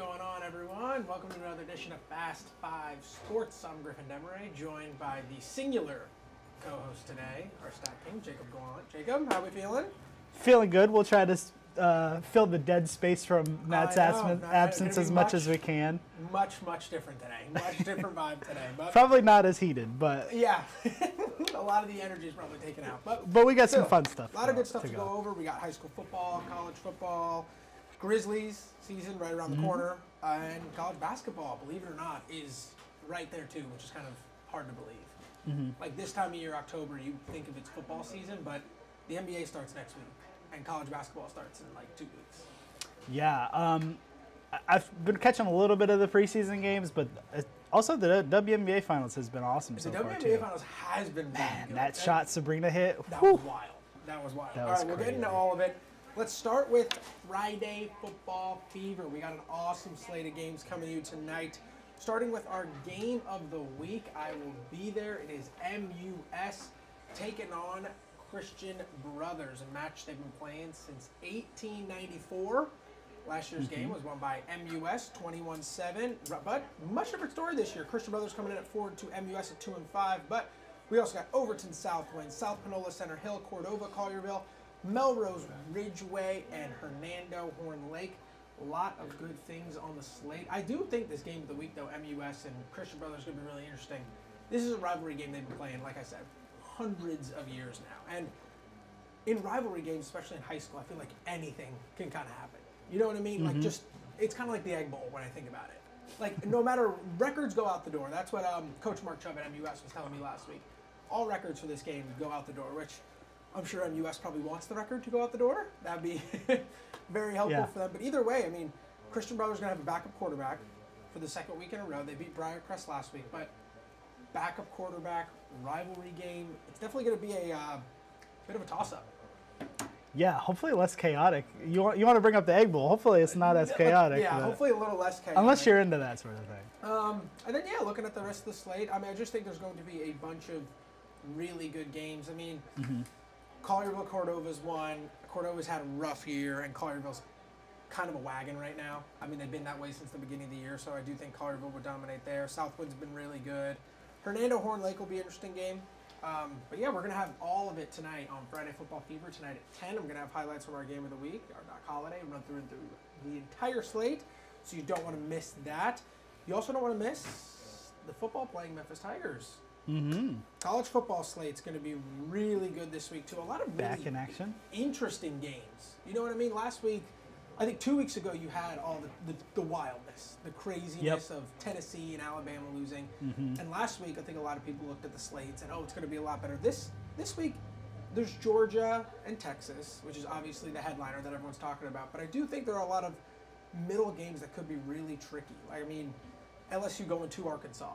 going on, everyone? Welcome to another edition of Fast Five Sports. I'm Griffin Demaray, joined by the singular co-host today, our stat king, Jacob Gallant. Jacob, how are we feeling? Feeling good. We'll try to uh, fill the dead space from Matt's absence, absence as much much- as we can. Much, much different today. Much different vibe today. But Probably not as heated, but yeah, a lot of the energy is probably taken out. But but we got some fun stuff. a lot of good stuff to, to go. over. We got high school football, college football, Grizzlies season right around Mm-hmm. the corner, uh, and college basketball. Believe it or not, is right there too, which is kind of hard to believe. Mm-hmm. Like this time of year, October, you think of it's football season, but the NBA starts next week, and college basketball starts in like two weeks. Yeah. Um, I've been catching a little bit of the preseason games, but uh, also the WNBA finals has been awesome so the far WNBA too. finals has been Man, good. that shot Sabrina hit. That whew. was wild. That was wild. That all was right, we'll get into all of it. Let's start with Friday football fever. We got an awesome slate of games coming to you tonight. Starting with our game of the week, I will be there. It is MUS taking on Christian Brothers, a match they've been playing since 1894. Last year's game mm-hmm. was won by MUS 21-7, but much different story this year. Christian Brothers coming in at 4 to MUS at 2 and 5, but we also got Overton South Southwind, South Panola Center Hill, Cordova, Collierville, Melrose Ridgeway, and Hernando Horn Lake. A lot of good things on the slate. I do think this game of the week, though, MUS and Christian Brothers, is going to be really interesting. This is a rivalry game they've been playing, like I said, hundreds of years now. And in rivalry games, especially in high school, I feel like anything can kind of happen. You know what I mean? Like just it's kind of like the Egg Bowl when I think about it. Like no matter records go out the door. That's what um, Coach Mark Chubb at MUS was telling me last week. All records for this game go out the door, which I'm sure MUS probably wants the record to go out the door. That'd be very helpful Yeah. for them. But either way, I mean, Christian Brothers gonna have a backup quarterback for the second week in a row. They beat Briarcrest last week, but backup quarterback rivalry game. It's definitely gonna be a uh, bit of a toss-up. Yeah, hopefully less chaotic. You want you want to bring up the egg bowl? Hopefully it's not as chaotic. Yeah, hopefully a little less chaotic. unless you're into that sort of thing. Um, and then yeah, looking at the rest of the slate, I mean, I just think there's going to be a bunch of really good games. I mean, Collierville Cordova's won. Cordova's had a rough year, and Collierville's kind of a wagon right now. I mean, they've been that way since the beginning of the year, so I do think Collierville would dominate there. Southwood's been really good. Hernando Horn Lake will be an interesting game. Um, but yeah, we're gonna have all of it tonight on Friday Football Fever tonight at 10. I'm gonna have highlights from our game of the week, our Doc Holiday, run through through the entire slate, so you don't want to miss that. You also don't want to miss the football playing Memphis Tigers. Mm-hmm. College football slate's going to be really good this week too. A lot of really Back in action. interesting games. You know what I mean? Last week, I think two weeks ago, you had all the, the, the wildness, the craziness of Tennessee and Alabama losing. And last week, I think a lot of people looked at the slate and "Oh, it's going to be a lot better." This this week, there's Georgia and Texas, which is obviously the headliner that everyone's talking about. But I do think there are a lot of middle games that could be really tricky. Like I mean, LSU going to Arkansas.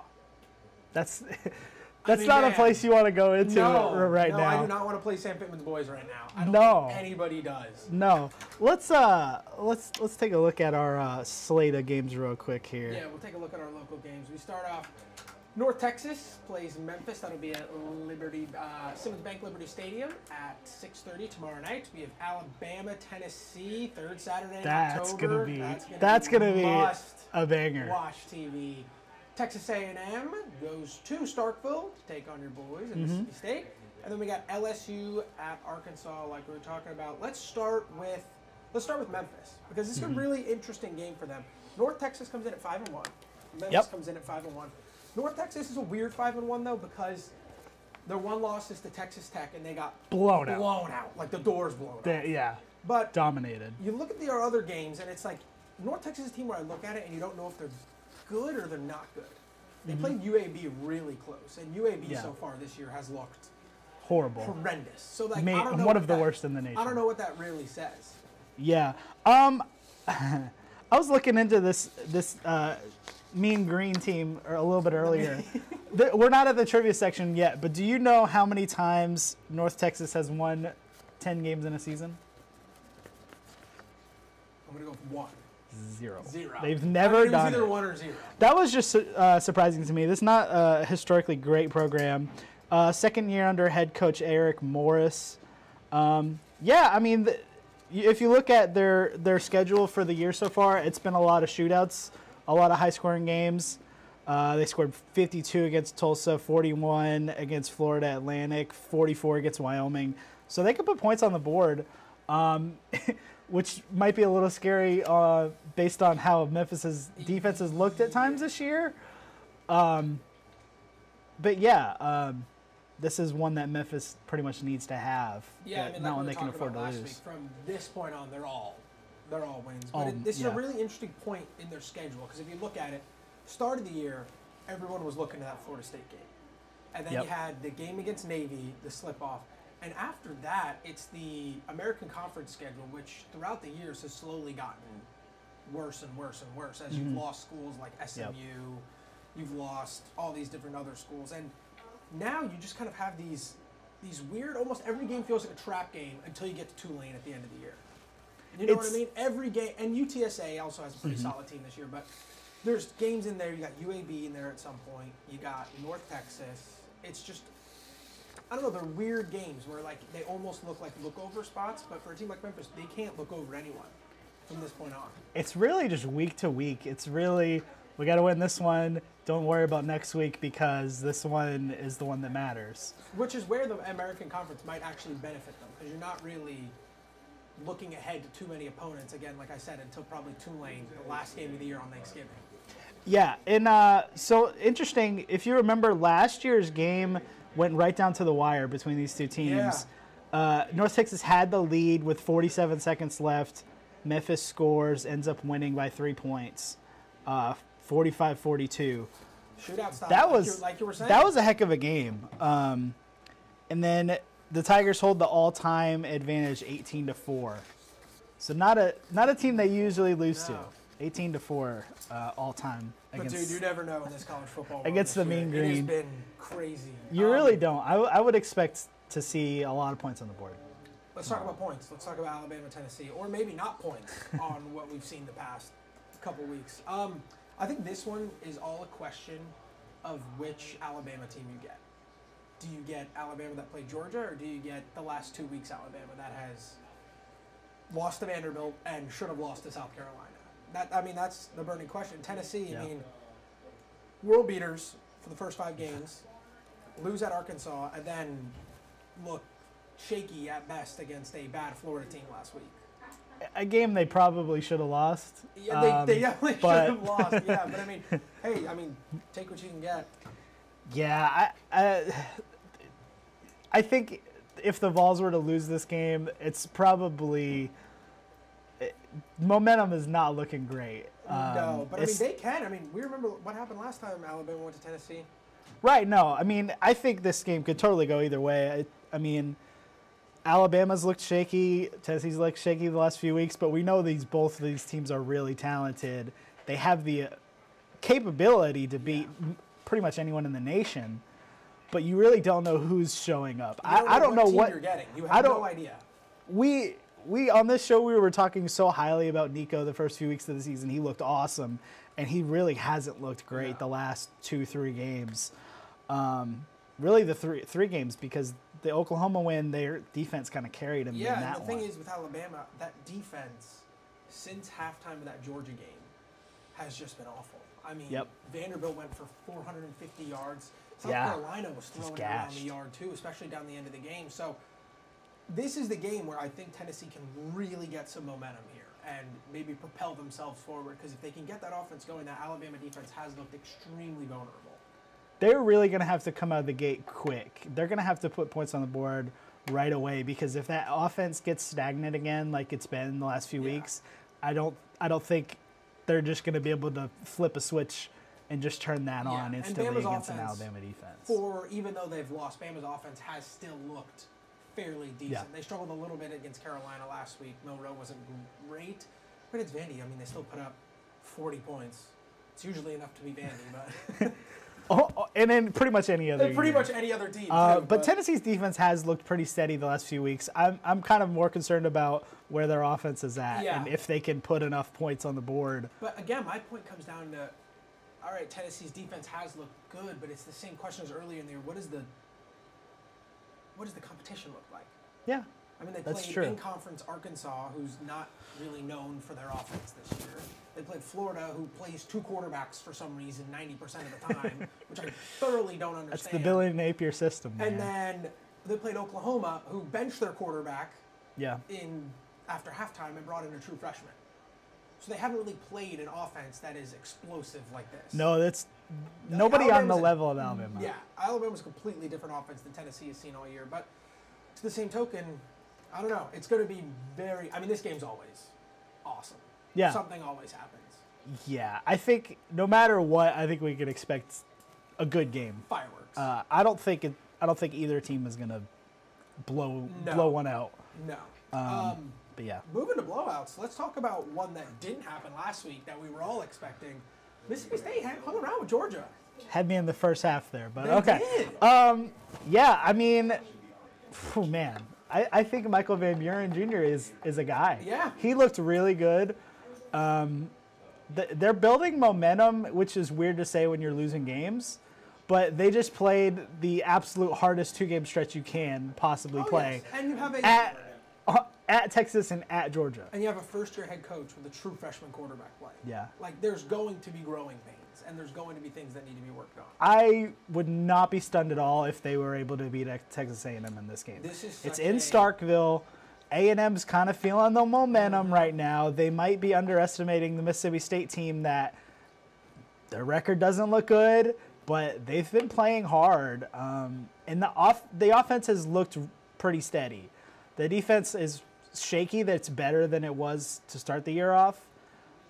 That's that's mean, not a place you want to go into No, right no, now. I do not want to play Sam Pittman's boys right now. I don't No. think anybody does. No, let's uh let's let's take a look at our uh, slate of games real quick here. Yeah, we'll take a look at our local games. We start off. North Texas plays Memphis. That'll be at Liberty uh, Simmons Bank Liberty Stadium at 6:30 tomorrow night. We have Alabama, Tennessee, third Saturday in That's October. gonna be That's gonna that's be gonna be a banger. watch TV. Texas A&M goes to Starkville to take on your boys in Mm-hmm. Mississippi State, and then we got LSU at Arkansas, like we were talking about. Let's start with let's start with Memphis because this is Mm-hmm. a really interesting game for them. North Texas comes in at five and one. Memphis Yep. comes in at five and one. North Texas is a weird five and one though because their one loss is to Texas Tech and they got Blown out. blown out, like the doors blown They- out. yeah, But dominated. you look at the other games, and it's like North Texas is a team where I look at it and you don't know if they're good or they're not good. They played UAB really close, and UAB Mm-hmm. Yeah. so far this year has looked Horrible. horrendous. So like, Ma- I don't know one of the that- worst in the nation. I don't know what that really says. Yeah. Um, I was looking into this this uh, Mean Green team a little bit earlier. We're not at the trivia section yet, but do you know how many times North Texas has won ten games in a season? I'm gonna go with one, Zero. zero. They've never it was done either it. one or zero. That was just uh, surprising to me. This is not a historically great program. Uh, second year under head coach Eric Morris. Um, yeah, I mean, if you look at their their schedule for the year so far, it's been a lot of shootouts, a lot of high scoring games. Uh, they scored 52 against Tulsa, 41 against Florida Atlantic, 44 against Wyoming. So they could put points on the board, um, which might be a little scary uh, based on how Memphis's defense has looked at times this year. Um, but yeah, um, this is one that Memphis pretty much needs to have. Yeah, I mean, not like one we they can afford to lose. week. From this point on, they're all they're all wins. But All- it, this is a really interesting point in their schedule because if you look at it, start of the year, everyone was looking at that Florida State game, and then Yep. you had the game against Navy, the slip off, and after that, it's the American Conference schedule, which throughout the years has slowly gotten worse and worse and worse as you've mm-hmm. lost schools like SMU, you've lost all these different other schools, and now you just kind of have these these weird. Almost every game feels like a trap game until you get to Tulane at the end of the year. You know what I mean? Every game, and UTSA also has a pretty mm-hmm. solid team this year, but there's games in there. You got UAB in there at some point. You got North Texas. It's just I don't know. They're weird games where like they almost look like look over spots, but for a team like Memphis, they can't look over anyone from this point on. It's really just week to week. It's really we got to win this one. Don't worry about next week because this one is the one that matters. Which is where the American Conference might actually benefit them because you're not really looking ahead to too many opponents again, like I said, until probably Tulane, the last game of the year on Thanksgiving. Yeah, and uh, so interesting. If you remember, last year's game went right down to the wire between these two teams. Uh, North Texas had the lead with 47 seconds left. Memphis scores, ends up winning by three points, uh, 45-42. Shootout style. That like was you, like you were saying. that was a heck of a game. Um, and then the Tigers hold the all-time advantage, 18 to four. So not a not a team they usually lose No. to. 18 to four uh, all time But dude, you never know in this college football. world Against the year. Mean It has Green. been crazy. You Um, really don't. I, w- I would expect to see a lot of points on the board. Let's talk about points. Let's talk about Alabama, Tennessee, or maybe not points on what we've seen the past couple weeks. Um, I think this one is all a question of which Alabama team you get. Do you get Alabama that played Georgia, or do you get the last two weeks Alabama that has lost to Vanderbilt and should have lost to South Carolina? That I mean, that's the burning question. Tennessee, Yeah. I mean, world beaters for the first five games, lose at Arkansas, and then look shaky at best against a bad Florida team last week. A game they probably should have lost. Yeah, they, Um, they definitely but- should have lost. Yeah, but I mean, hey, I mean, take what you can get. Yeah, I, I, I think if the Vols were to lose this game, it's probably momentum is not looking great. Um, no, but I mean, they can. I mean, we remember what happened last time Alabama went to Tennessee. Right. No, I mean, I think this game could totally go either way. I, I mean, Alabama's looked shaky. Tennessee's looked shaky the last few weeks, but we know these both of these teams are really talented. They have the capability to beat m pretty much anyone in the nation, but you really don't know who's showing up. You I, I don't know team what you're getting. You I have don't- no idea. we we on this show we were talking so highly about Nico the first few weeks of the season. He looked awesome, and he really hasn't looked great No. the last two three games. Um, really, the three three games because the Oklahoma win, their defense kind of carried him Yeah, in and the thing is with Alabama, that defense since halftime of that Georgia game has just been awful. I mean, Yep. Vanderbilt went for 450 yards. South Yeah, Carolina was throwing around the yard too, especially down the end of the game. So this is the game where I think Tennessee can really get some momentum here and maybe propel themselves forward. Because if they can get that offense going, that Alabama defense has looked extremely vulnerable. They're really going to have to come out of the gate quick. They're going to have to put points on the board right away because if that offense gets stagnant again, like it's been the last few Yeah. weeks, I don't I don't think they're just going to be able to flip a switch and just turn that Yeah, on and instantly against an Alabama defense. for even though they've lost, Bama's offense has still looked fairly decent. Yeah. They struggled a little bit against Carolina last week. Milroe wasn't great, but it's Vandy. I mean, they still put up 40 points. It's usually enough to be Vandy, but Oh, oh, and then pretty much any other. pretty year. much any other team. Uh, too, but Tennessee's defense has looked pretty steady the last few weeks. I'm, I'm kind of more concerned about where their offense is at Yeah. and if they can put enough points on the board. But again, my point comes down to, all right, Tennessee's defense has looked good, but it's the same question as earlier in the year. What is the what does the competition look like? Yeah. I mean, they That's played true. in conference Arkansas, who's not really known for their offense this year. They played Florida, who plays two quarterbacks for some reason 90% of the time, which I thoroughly don't understand. That's the Billy Napier system. And man. then they played Oklahoma, who benched their quarterback yeah, in after halftime and brought in a true freshman. So they haven't really played an offense that is explosive like this. no, that's nobody on the level of Alabama. Yeah, Alabama's a completely different offense than Tennessee has seen all year. But to the same token, I don't know. It's going to be very. I mean, this game's always awesome. Yeah. Something always happens. Yeah, I think no matter what, I think we can expect a good game. Fireworks. Uh, I don't think it. I don't think either team is gonna blow No. blow one out. no. Um, But yeah, moving to blowouts, let's talk about one that didn't happen last week that we were all expecting. Mississippi State hung around with Georgia. had me in the first half there, but They okay. Um, yeah, I mean, oh man, I, I think Michael Van Buren Jr. is is a guy. Yeah. he looked really good. Um, th- they're building momentum, which is weird to say when you're losing games. But they just played the absolute hardest two game stretch you can possibly Oh, play yes. And you have a at uh, at Texas and at Georgia. and you have a first year head coach with a true freshman quarterback play. Yeah. Like there's going to be growing pains and there's going to be things that need to be worked on. I would not be stunned at all if they were able to beat Texas A&M in this game. This is it's in a- Starkville. A&M's kind of feeling the momentum right now. They might be underestimating the Mississippi State team that their record doesn't look good, but they've been playing hard. Um, and the off the offense has looked pretty steady. The defense is shaky. That's better than it was to start the year off.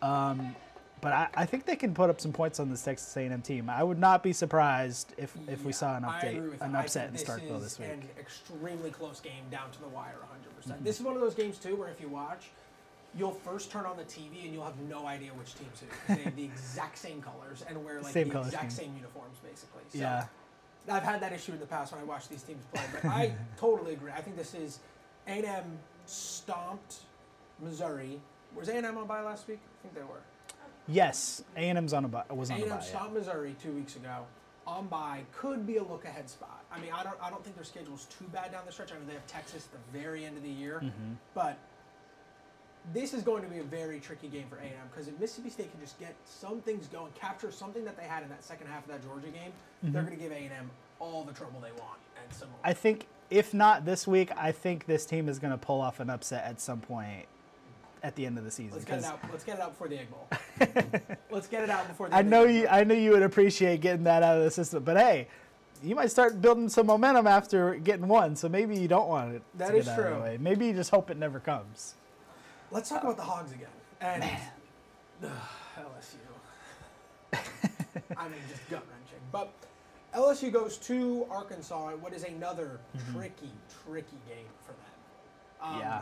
Um, but I, I think they can put up some points on this Texas A&M team. I would not be surprised if, if we saw an I update, agree with an upset in Starkville this this is week. An extremely close game down to the wire, 100%. Mm-hmm. This is one of those games too where if you watch, you'll first turn on the TV and you'll have no idea which team's who. 'cause They have the exact same colors and wear like Same the exact scheme. same uniforms basically. So Yeah. I've had that issue in the past when I watch these teams play, but I totally agree. I think this is A&M stomped Missouri. Was A&M on bye last week? I think they were. Yes, A&M's on a bye. Was on a A&M bye. yeah. Missouri two weeks ago. On bye could be a look ahead spot. I mean, I don't I don't think their schedule's too bad down the stretch. I mean, they have Texas at the very end of the year, Mm-hmm. but this is going to be a very tricky game for A&M because if Mississippi State can just get some things going, capture something that they had in that second half of that Georgia game, they're going to give A&M all the trouble they want and some. Mm-hmm. I think if not this week, I think this team is going to pull off an upset at some point at the end of the season. Let's get it out. Let's get it out before the Egg Bowl. Let's get it out before the. I know you. I know you would appreciate getting that out of the system, but hey, you might start building some momentum after getting one. So maybe you don't want it That to get is out of the true. Maybe you just hope it never comes. Let's talk about the Hogs again. And ugh, LSU. I mean, just gut wrenching. But LSU goes to Arkansas in what is another tricky, tricky game for them. Um, Yeah.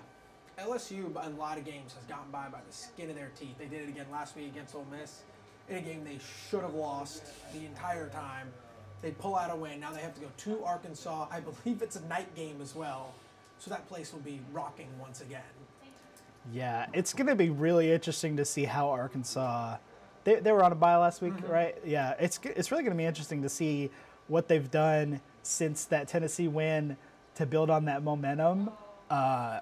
LSU in a lot of games has gotten by by the skin of their teeth. They did it again last week against Ole Miss in a game they should have lost the entire time. They pull out a win. Now they have to go to Arkansas. I believe it's a night game as well. So that place will be rocking once again. Yeah, it's going to be really interesting to see how Arkansas. They, they were on a bye last week, Mm-hmm. right? Yeah, it's it's really going to be interesting to see what they've done since that Tennessee win to build on that momentum. Uh,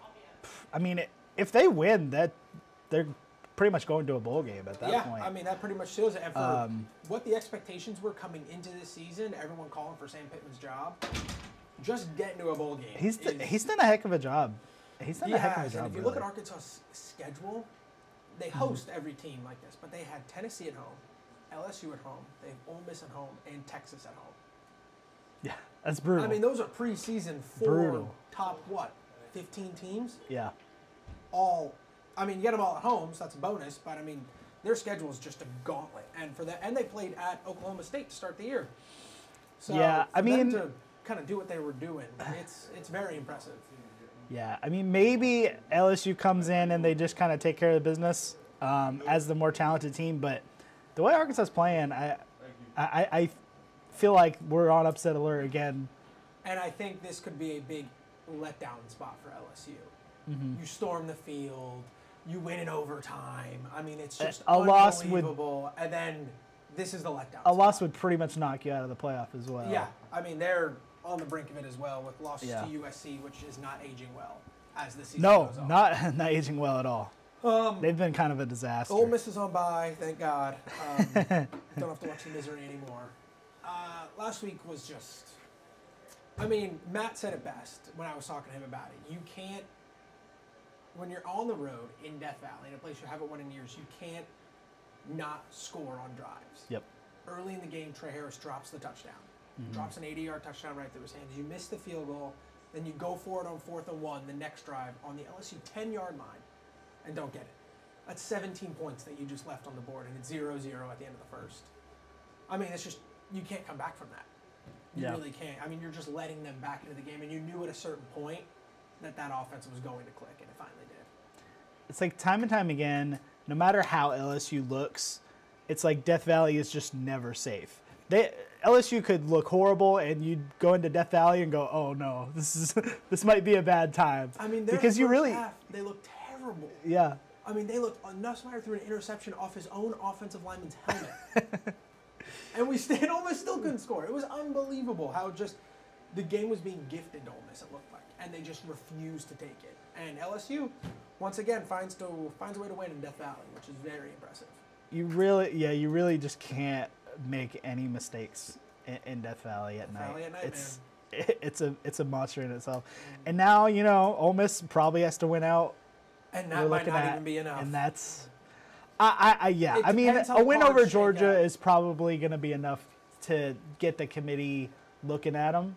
I mean, if they win, that they're pretty much going to a bowl game at that yeah, point. I mean that pretty much shows it. And for Um, what the expectations were coming into this season, everyone calling for Sam Pittman's job, just getting to a bowl game. he's is- he's done a heck of a job. He's done a heck of a job. And if you really. look at Arkansas's schedule, they Mm-hmm. host every team like this, but they had Tennessee at home, LSU at home, they have Ole Miss at home, and Texas at home. yeah, that's brutal. I mean, those are preseason four Brutal. top what, 15 teams. yeah, all I mean, you get them all at home, so that's a bonus. But I mean, their schedule is just a gauntlet, and for that, and they played at Oklahoma State to start the year. So Yeah, I mean- to kind of do what they were doing, it's it's very impressive. Yeah, I mean, maybe LSU comes in and they just kind of take care of the business um, as the more talented team. But the way Arkansas is playing, I, I, I feel like we're on upset alert again. And I think this could be a big letdown spot for LSU. Mm-hmm. You storm the field, you win in overtime. I mean, it's just a loss would- and then this is the letdown. A spot. loss would pretty much knock you out of the playoff as well. Yeah, I mean they're on the brink of it as well with losses Yeah. to USC, which is not aging well. as the season No, goes on. No, not not aging well at all. Um, They've been kind of a disaster. Ole Miss is on bye, thank God. Um, don't have to watch the misery anymore. Uh, last week was just. I mean, Matt said it best when I was talking to him about it. You can't, when you're on the road in Death Valley, in a place you haven't won in years, you can't not score on drives. Yep. Early in the game, Tre Harris drops the touchdown. Mm-hmm. Drops an 80 yard touchdown right through his hands. You miss the field goal, then you go for it on fourth and one the next drive on the LSU 10 yard line and don't get it. That's 17 points that you just left on the board, and it's 0 0 at the end of the first. I mean, it's just, you can't come back from that. You Yeah. really can't. I mean, you're just letting them back into the game, and you knew at a certain point that that offense was going to click, and it finally did. it's like time and time again, no matter how LSU looks, it's like Death Valley is just never safe. They LSU could look horrible, and you'd go into Death Valley and go, "Oh no, this is this might be a bad time." I mean, because you really, half, they look terrible. yeah, I mean, they looked. Uh, Nussmeier threw an interception off his own offensive lineman's helmet, and we stayed. Ole Miss still couldn't score. It was unbelievable how just the game was being gifted to Ole Miss. It looked like, and they just refused to take it. And LSU, once again, finds to finds a way to win in Death Valley, which is very impressive. you really, yeah, you really just can't make any mistakes in, in Death Valley at night. Valley at night, it's it's a it's a monster in itself. Mm. And now you know Ole Miss probably has to win out. And that might not at, even be enough. and that's. I, I, I yeah. It I mean, a win over Georgia is probably going to be enough to get the committee looking at them.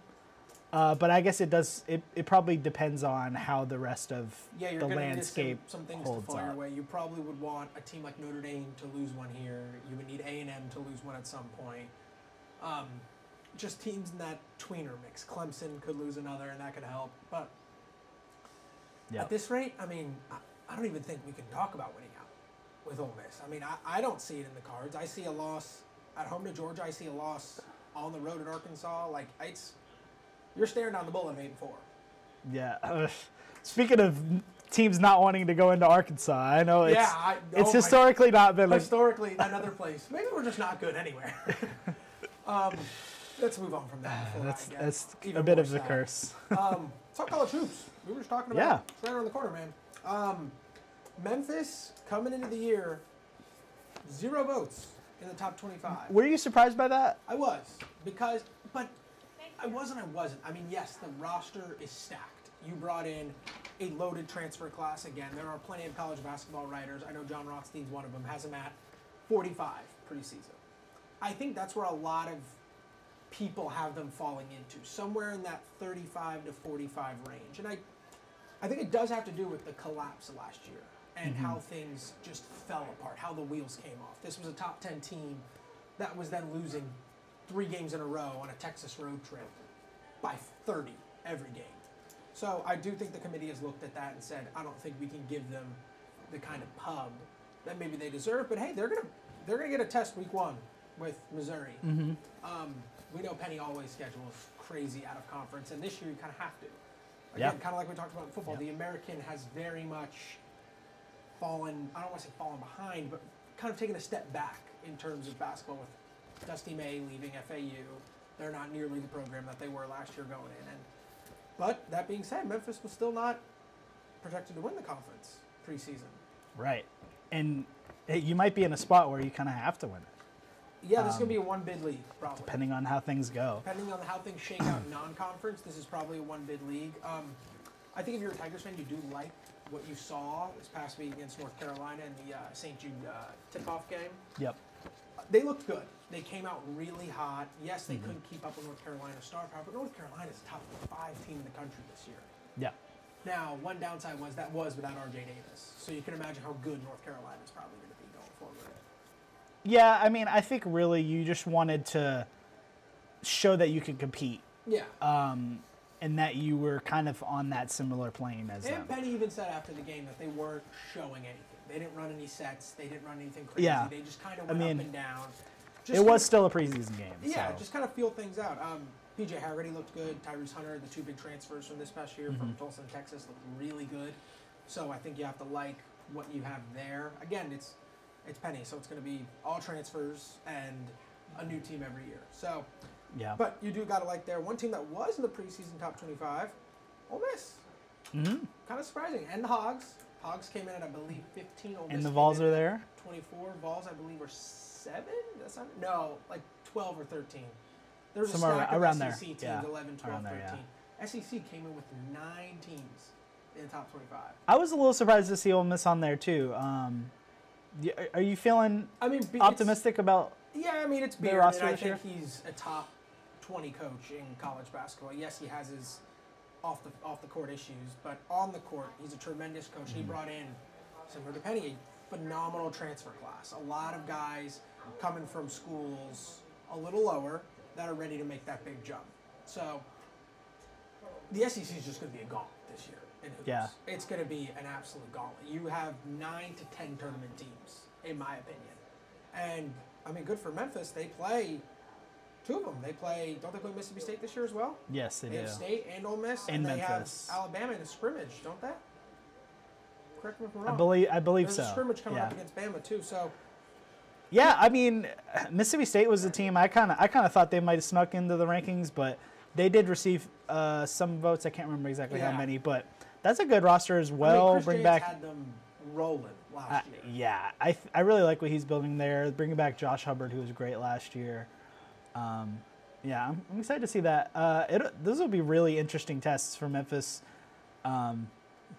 Uh, but I guess it does. It, it probably depends on how the rest of yeah, the landscape some, some things holds to fall up. your way. You probably would want a team like Notre Dame to lose one here. You would need A and M to lose one at some point. Um, just teams in that tweener mix. Clemson could lose another, and that could help. But Yeah. at this rate, I mean, I, I don't even think we can talk about winning out with Ole Miss. I mean, I, I don't see it in the cards. I see a loss at home to Georgia. I see a loss on the road at Arkansas. Like it's, you're staring down the bullet and four. Yeah. ugh. Speaking of teams not wanting to go into Arkansas, I know it's Yeah, I- it's oh historically not been like historically another place. Maybe we're just not good anywhere. um, let's move on from that. that's that's even a bit of the sad. curse. Um, talk college hoops. We were just talking about Yeah. it. It's right around the corner, man. Um, Memphis coming into the year, zero votes in the top 25. Were you surprised by that? I was because, but I wasn't. I wasn't. I mean, yes, the roster is stacked. You brought in a loaded transfer class again. There are plenty of college basketball writers. I know Jon Rothstein's one of them. Has him at 45 preseason. I think that's where a lot of people have them falling into somewhere in that 35 to 45 range. And I, I think it does have to do with the collapse of last year and mm-hmm. how things just fell apart, how the wheels came off. This was a top 10 team that was then losing three games in a row on a Texas road trip by 30 every game. So I do think the committee has looked at that and said, I don't think we can give them the kind of pub that maybe they deserve. But hey, they're gonna they're gonna get a test week one with Missouri. Um, we know Penny always schedules crazy out of conference, and this year you kind of have to. Again, Yeah. kind of like we talked about in football, Yeah. the American has very much fallen. I don't want to say fallen behind, but kind of taken a step back in terms of basketball with Dusty May leaving FAU. They're not nearly the program that they were last year going in. And but that being said, Memphis was still not projected to win the conference preseason. Right. And you might be in a spot where you kind of have to win it, Yeah, this is Um, gonna be a one bid league, probably. depending on how things go. Depending on how things shake out non-conference, this is probably a one-bid league. Um, I think if you're a Tigers fan, you do like what you saw this past week against North Carolina in the uh, St. Jude uh, tip-off game. Yep. They looked good. They came out really hot. Yes, they couldn't keep up with North Carolina's star power, but North Carolina's top five team in the country this year. Yeah. Now, one downside was that was without R.J. Davis, so you can imagine how good North Carolina is probably going to be going forward. Yeah, I mean, I think really you just wanted to show that you could compete Yeah. um, and that you were kind of on that similar plane as And them. Penny even said after the game that they weren't showing anything. They didn't run any sets. They didn't run anything crazy. Yeah. They just kind of I went mean, up and down. It was kind still a preseason game. yeah, so. just kind of feel things out. Um, PJ Haggerty looked good. Tyrese Hunter, the two big transfers from this past year Mm-hmm. from Tulsa Texas, looked really good. So I think you have to like what you have there. Again, it's it's Penny, so it's going to be all transfers and a new team every year. So, yeah. but you do got to like there. One team that was in the preseason top 25, Ole Miss. Kind of surprising. And the Hogs. Hogs came in at I believe 15. Ole Miss And the Vols are there. 24. Vols I believe are seven. That's not no, like 12 or 13. There's Somewhere a stack around of there. SEC teams, Yeah. 11, 12, Around there, 13. SEC came in with nine teams in the top 25. I was a little surprised to see Ole Miss on there too. Um, are you feeling I mean, optimistic about? Yeah, I mean it's Beard, and I think year? he's a top 20 coach in college basketball. Yes, he has his off the off the court issues, but on the court, he's a tremendous coach. Mm-hmm. He brought in similar to Penny, a phenomenal transfer class. A lot of guys coming from schools a little lower that are ready to make that big jump. So the SEC is just going to be a gauntlet this year. In. Yeah. It's going to be an absolute gauntlet. You have nine to ten tournament teams, in my opinion. And I mean, good for Memphis. They play two of them. They play. Don't they play Mississippi State this year as well? Yes, they They do. have State and Ole Miss, And and, they Memphis. have Alabama in a scrimmage, don't they? Correct me if I'm wrong. I believe. I believe There's so. a scrimmage coming yeah. up against Bama too. So Yeah, I mean, Mississippi State was a team I kind of I kind of thought they might have snuck into the rankings, but they did receive uh, some votes. I can't remember exactly how many, but that's a good roster as I mean, well. Bring back. had them rolling last Uh, year. yeah, I, th- I really like what he's building there. Bringing back Josh Hubbard, who was great last year. Um, yeah, I'm, I'm excited to see that. Uh, it, those will be really interesting tests for Memphis, um,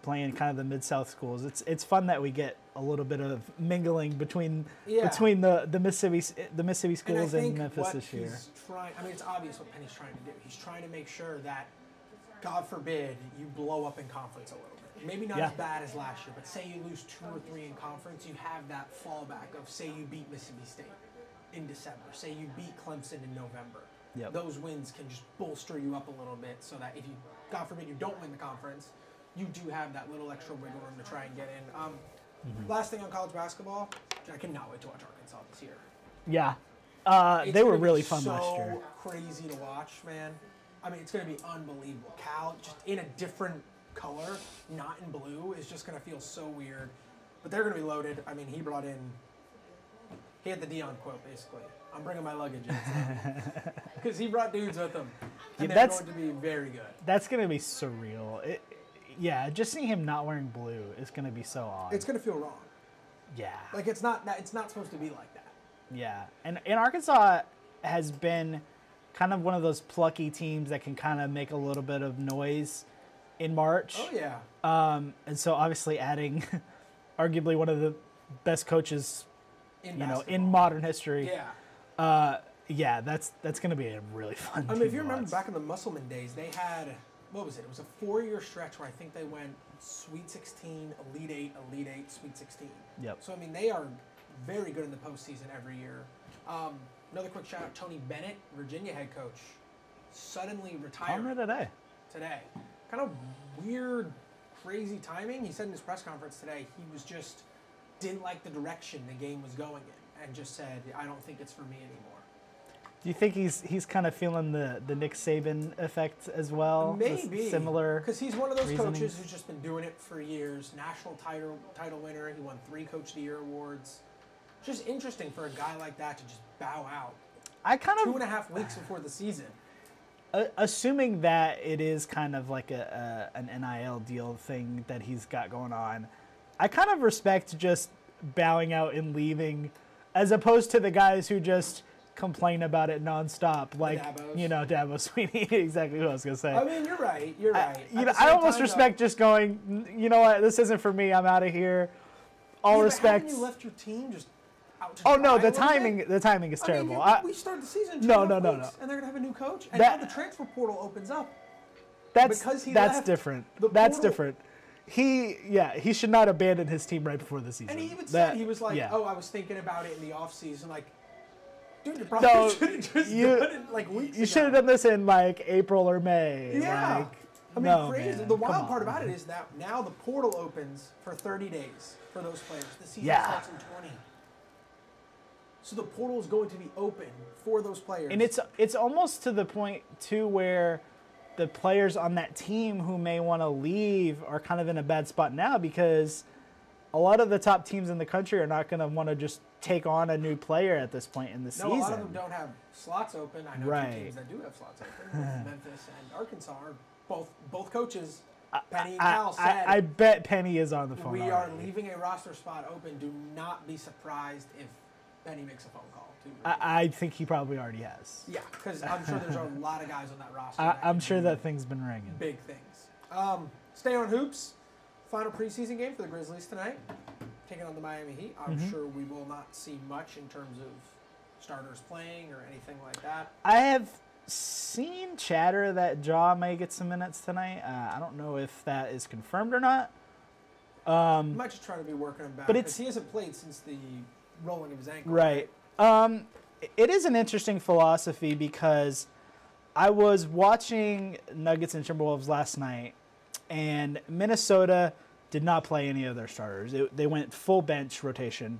playing kind of the mid South schools. It's it's fun that we get a little bit of mingling between Yeah. between the the Mississippi the Mississippi And schools and, think Memphis this year. trying. I mean, it's obvious what Penny's trying to do. He's trying to make sure that, God forbid, you blow up in conference a little bit. Maybe not Yeah. as bad as last year, but say you lose two or three in conference, you have that fallback of say you beat Mississippi State in December, say you beat Clemson in November. Yep. Those wins can just bolster you up a little bit, so that if you, God forbid, you don't win the conference, you do have that little extra wiggle room to try and get in. Um, Mm-hmm. Last thing on college basketball, I cannot wait to watch Arkansas this year. Yeah, uh, they were really fun so last year. crazy to watch, man. I mean, it's going to be unbelievable. Cal, just in a different color, not in blue, is just going to feel so weird. But they're going to be loaded. I mean, he brought in. He had the Deion quote basically. I'm bringing my luggage in because he brought dudes with him, and they're that's- going to be very good. That's gonna be surreal. It, yeah, just seeing him not wearing blue is gonna be so odd. It's going to feel wrong. yeah, Like it's not that. It's not supposed to be like that. yeah, and and Arkansas has been kind of one of those plucky teams that can kind of make a little bit of noise in March. Oh yeah. Um, and so obviously adding, arguably one of the best coaches In you know in modern history. Yeah. Uh, yeah, that's that's gonna be a really fun. I mean, team if you remember watch. back in the Musselman days, they had what was it? It was a four-year stretch where I think they went Sweet 16, Elite Eight, Elite Eight, Sweet 16. Yep. So I mean, they are very good in the postseason every year. Um, another quick shout out: Tony Bennett, Virginia head coach, suddenly retired there today. today. Kind of weird, crazy timing. He said in his press conference today he was just didn't like the direction the game was going in, and just said, "I don't think it's for me anymore." Do you think he's he's kind of feeling the the Nick Saban effect as well? Maybe similar. because he's one of those reasonings. coaches who's just been doing it for years. National title title winner. He won three Coach of the Year awards. Just interesting for a guy like that to just bow out I kind of and a half weeks before the season. uh, assuming that it is kind of like a, a an NIL deal thing that he's got going on. I kind of respect just bowing out and leaving, as opposed to the guys who just complain about it nonstop, like you know Dabo Swinney. exactly what I was gonna say. I mean, you're right. You're right. I, you know, I almost time, though- respect just going. You know what? This isn't for me. I'm out of here. All Yeah, respect. You left your team just out Oh no, the little bit? timing. The timing is I mean, terrible. you- we started the season. two No, and a half no, no, weeks, no. And they're gonna have a new coach, and That- now the transfer portal opens up. that's because he that's left, different. That's portal- different. He yeah, he should not abandon his team right before the season. And he even That- said he was like, yeah. "Oh, I was thinking about it in the off season." Like, dude, you probably No, should have just you- done it like weeks you should have done this in like April or May. Yeah. Like, I mean, no, crazy. man, the come wild part on. about it is that now the portal opens for 30 days for those players. The season Yeah. starts in 20. So the portal is going to be open for those players. And it's it's almost to the point too where the players on that team who may want to leave are kind of in a bad spot now because a lot of the top teams in the country are not going to want to just take on a new player at this point in the no, season. a lot of them don't have slots open. I know Right. two teams that do have slots open. Memphis and Arkansas are both both coaches Penny and I, Cal I, said I bet Penny is on the phone. we are leaving a roster spot open. Do not be surprised if Penny makes a phone call. I, I think he probably already has. yeah, because I'm sure there's a lot of guys on that roster. I, I'm sure that thing's been ringing. big things. Um, stay on hoops. Final preseason game for the Grizzlies tonight, taking on the Miami Heat. I'm Mm-hmm. sure we will not see much in terms of starters playing or anything like that. I have seen chatter that Jaw may get some minutes tonight. Uh, I don't know if that is confirmed or not. He might just try to be working him back, But but it's- he hasn't played since the rolling of his ankle. Right. Um, it is an interesting philosophy because I was watching Nuggets and Timberwolves last night, and Minnesota did not play any of their starters. It, they went full bench rotation,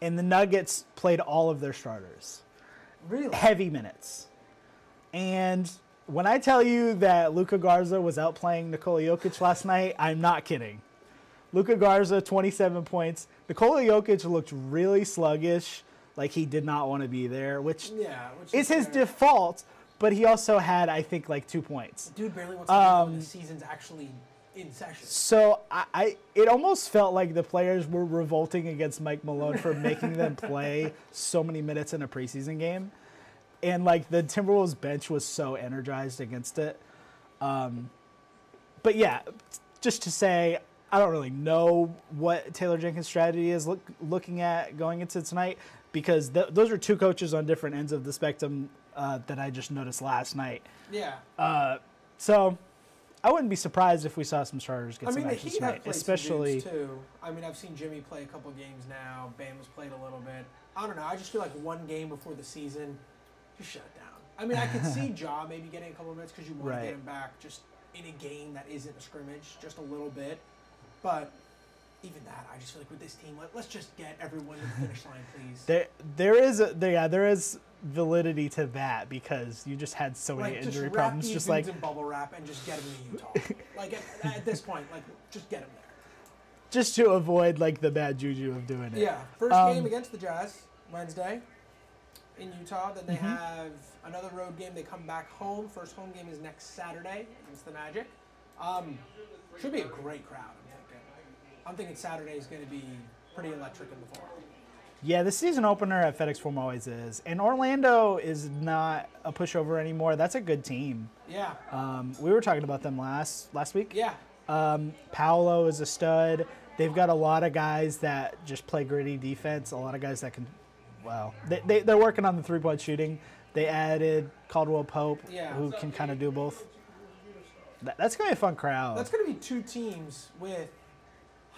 and the Nuggets played all of their starters, Really? heavy minutes. And when I tell you that Luka Garza was out playing Nikola Jokic last night, I'm not kidding. Luka Garza, 27 points. Nikola Jokic looked really sluggish, like he did not want to be there, which Yeah. Which is his default, but he also had, I think, like two points. Dude barely wants to Um, the season's actually in session. So I, I, it almost felt like the players were revolting against Mike Malone for making them play so many minutes in a preseason game, and like the Timberwolves bench was so energized against it. Um, but yeah, just to say, I don't really know what Taylor Jenkins' strategy is look, looking at going into tonight because th- those are two coaches on different ends of the spectrum uh, that I just noticed last night. Yeah. So I wouldn't be surprised if we saw some starters get I some mean, the action tonight, especially. some too. I mean, I've seen Jimmy play a couple games now. Bam's played a little bit. I don't know. I just feel like one game before the season, just shut down. I mean, I could see Jaw maybe getting a couple minutes because you want Right. to get him back just in a game that isn't a scrimmage, just a little bit. But even that, I just feel like with this team, let, let's just get everyone to the finish line, please. There, there is, a, there, yeah, there is validity to that because you just had so many like, just injury wrap problems. these Just like, in bubble wrap and just get them to Utah. like at, at this point, like just get them there. just to avoid like the bad juju of doing it. Yeah, first Um, game against the Jazz Wednesday in Utah. Then they Mm-hmm. have another road game. They come back home. First home game is next Saturday against the Magic. Um, should be a great crowd. I'm thinking. Saturday is going to be pretty electric in the forum. Yeah, the season opener at FedEx Forum always is, and Orlando is not a pushover anymore. That's a good team. Yeah, Um, we were talking about them last last week. yeah, Um, Paolo is a stud. They've got a lot of guys that just play gritty defense. A lot of guys that can, well, they, they, they're working on the three point shooting. They added Caldwell Pope, Yeah. who can kind of do both. That, that's going to be a fun crowd. that's going to be two teams with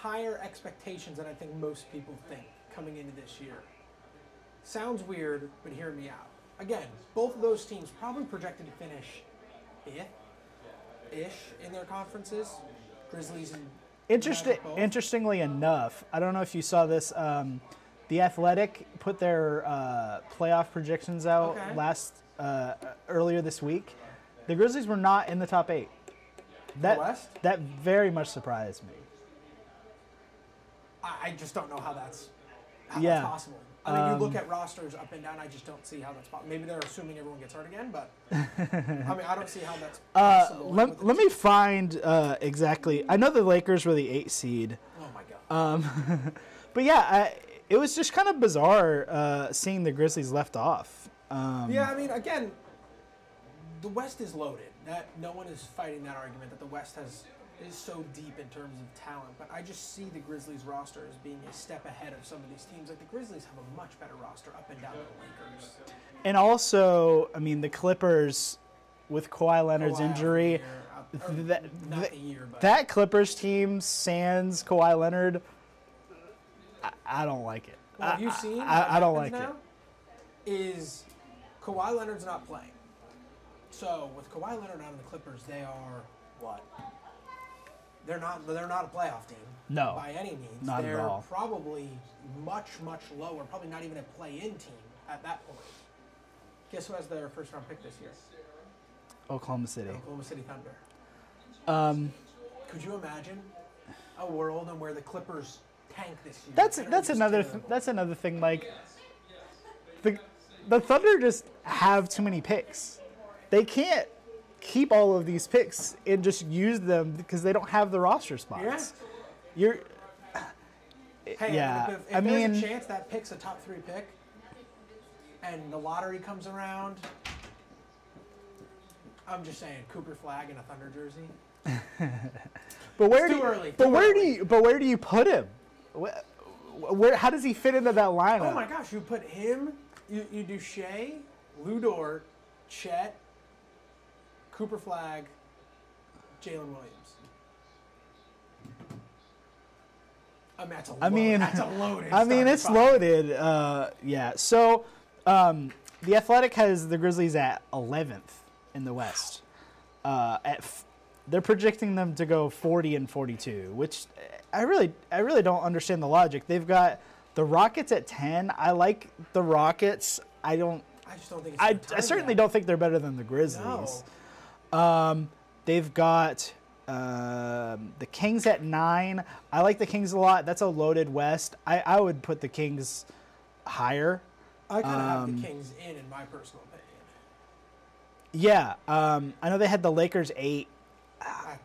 higher expectations than I think most people think coming into this year. Sounds weird, but hear me out. Again, both of those teams probably projected to finish fifth ish in their conferences. Grizzlies and Interesting. Interestingly enough, I don't know if you saw this. Um, the Athletic put their uh, playoff projections out Okay. last uh, earlier this week. The Grizzlies were not in the top eight. That West? that very much surprised me. I, I just don't know how that's how Yeah. that's possible. I mean, you look Um, at rosters up and down. I just don't see how that's possible. Maybe they're assuming everyone gets hurt again, but I mean, I don't see how that's Uh, possible. let, let me find uh, exactly. I know the Lakers were the eight seed, Oh my god. but yeah, I, it was just kind of bizarre uh, seeing the Grizzlies left off. Um, Yeah, I mean, again, the West is loaded. That no one is fighting that argument that the West has is so deep in terms of talent. But I just see the Grizzlies roster as being a step ahead of some of these teams. Like the Grizzlies have a much better roster up and down the Lakers. and also, I mean, the Clippers with Kawhi Leonard's Kawhi injury. year, out- uh, that- not that- the year, but That Clippers team, sans Kawhi Leonard, I, I don't like it. Well, have I, you seen? I, I don't like now? Is Kawhi Leonard's not playing? So with Kawhi Leonard out of the Clippers, they are what? They're not. They're not a playoff team. No, by any means. not at they're all. probably much, much lower. Probably not even a play-in team at that point. Guess who has their first round pick this year? Oklahoma City. Oklahoma City Thunder. Um, Could you imagine a world in where the Clippers tank this year? that's that's another th- that's another thing. Like the the Thunder just have too many picks. They can't keep all of these picks and just use them because they don't have the roster spots. Yeah. You're Hey, Yeah, if, if I there's mean- a chance that pick's a top three pick, and the lottery comes around, I'm just saying Cooper Flagg in a Thunder jersey. But where It's do you, early, But where do you? But where do you put him? Where, where how does he fit into that lineup? Oh my gosh, you put him, you, you do Shai, Ludor, Chet, Cooper Flagg, Jalen Williams. I mean, that's a, I load- mean, that's a loaded. I mean, it's five. loaded. Uh, yeah. So, um, the Athletic has the Grizzlies at 11th in the West. Uh, at f- they're projecting them to go 40 and 42, which I really, I really don't understand the logic. They've got the Rockets at 10. I like the Rockets. I don't. I just don't think. It's I, I certainly yet. don't think they're better than the Grizzlies. No. Um, they've got um, the Kings at nine. I like the Kings a lot. That's a loaded West. I, I would put the Kings higher. I kind of have um, the Kings in, in my personal opinion. Yeah. Um, I know they had the Lakers eight.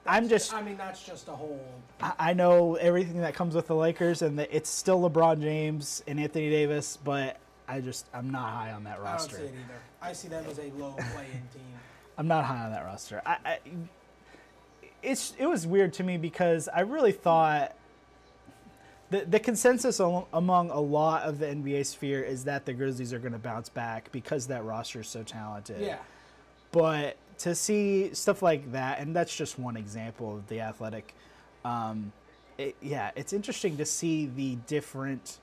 I'm just- I mean, that's just a whole. I, I know everything that comes with the Lakers, and that it's still LeBron James and Anthony Davis, but I just I'm not high on that roster. I don't see it either. I see them as a low play-in team. I'm not high on that roster. I, I, it's it was weird to me because I really thought the the consensus al- among a lot of the NBA sphere is that the Grizzlies are going to bounce back because that roster is so talented. Yeah. But to see stuff like that, and that's just one example of the athletic. Um, it, yeah, it's interesting to see the different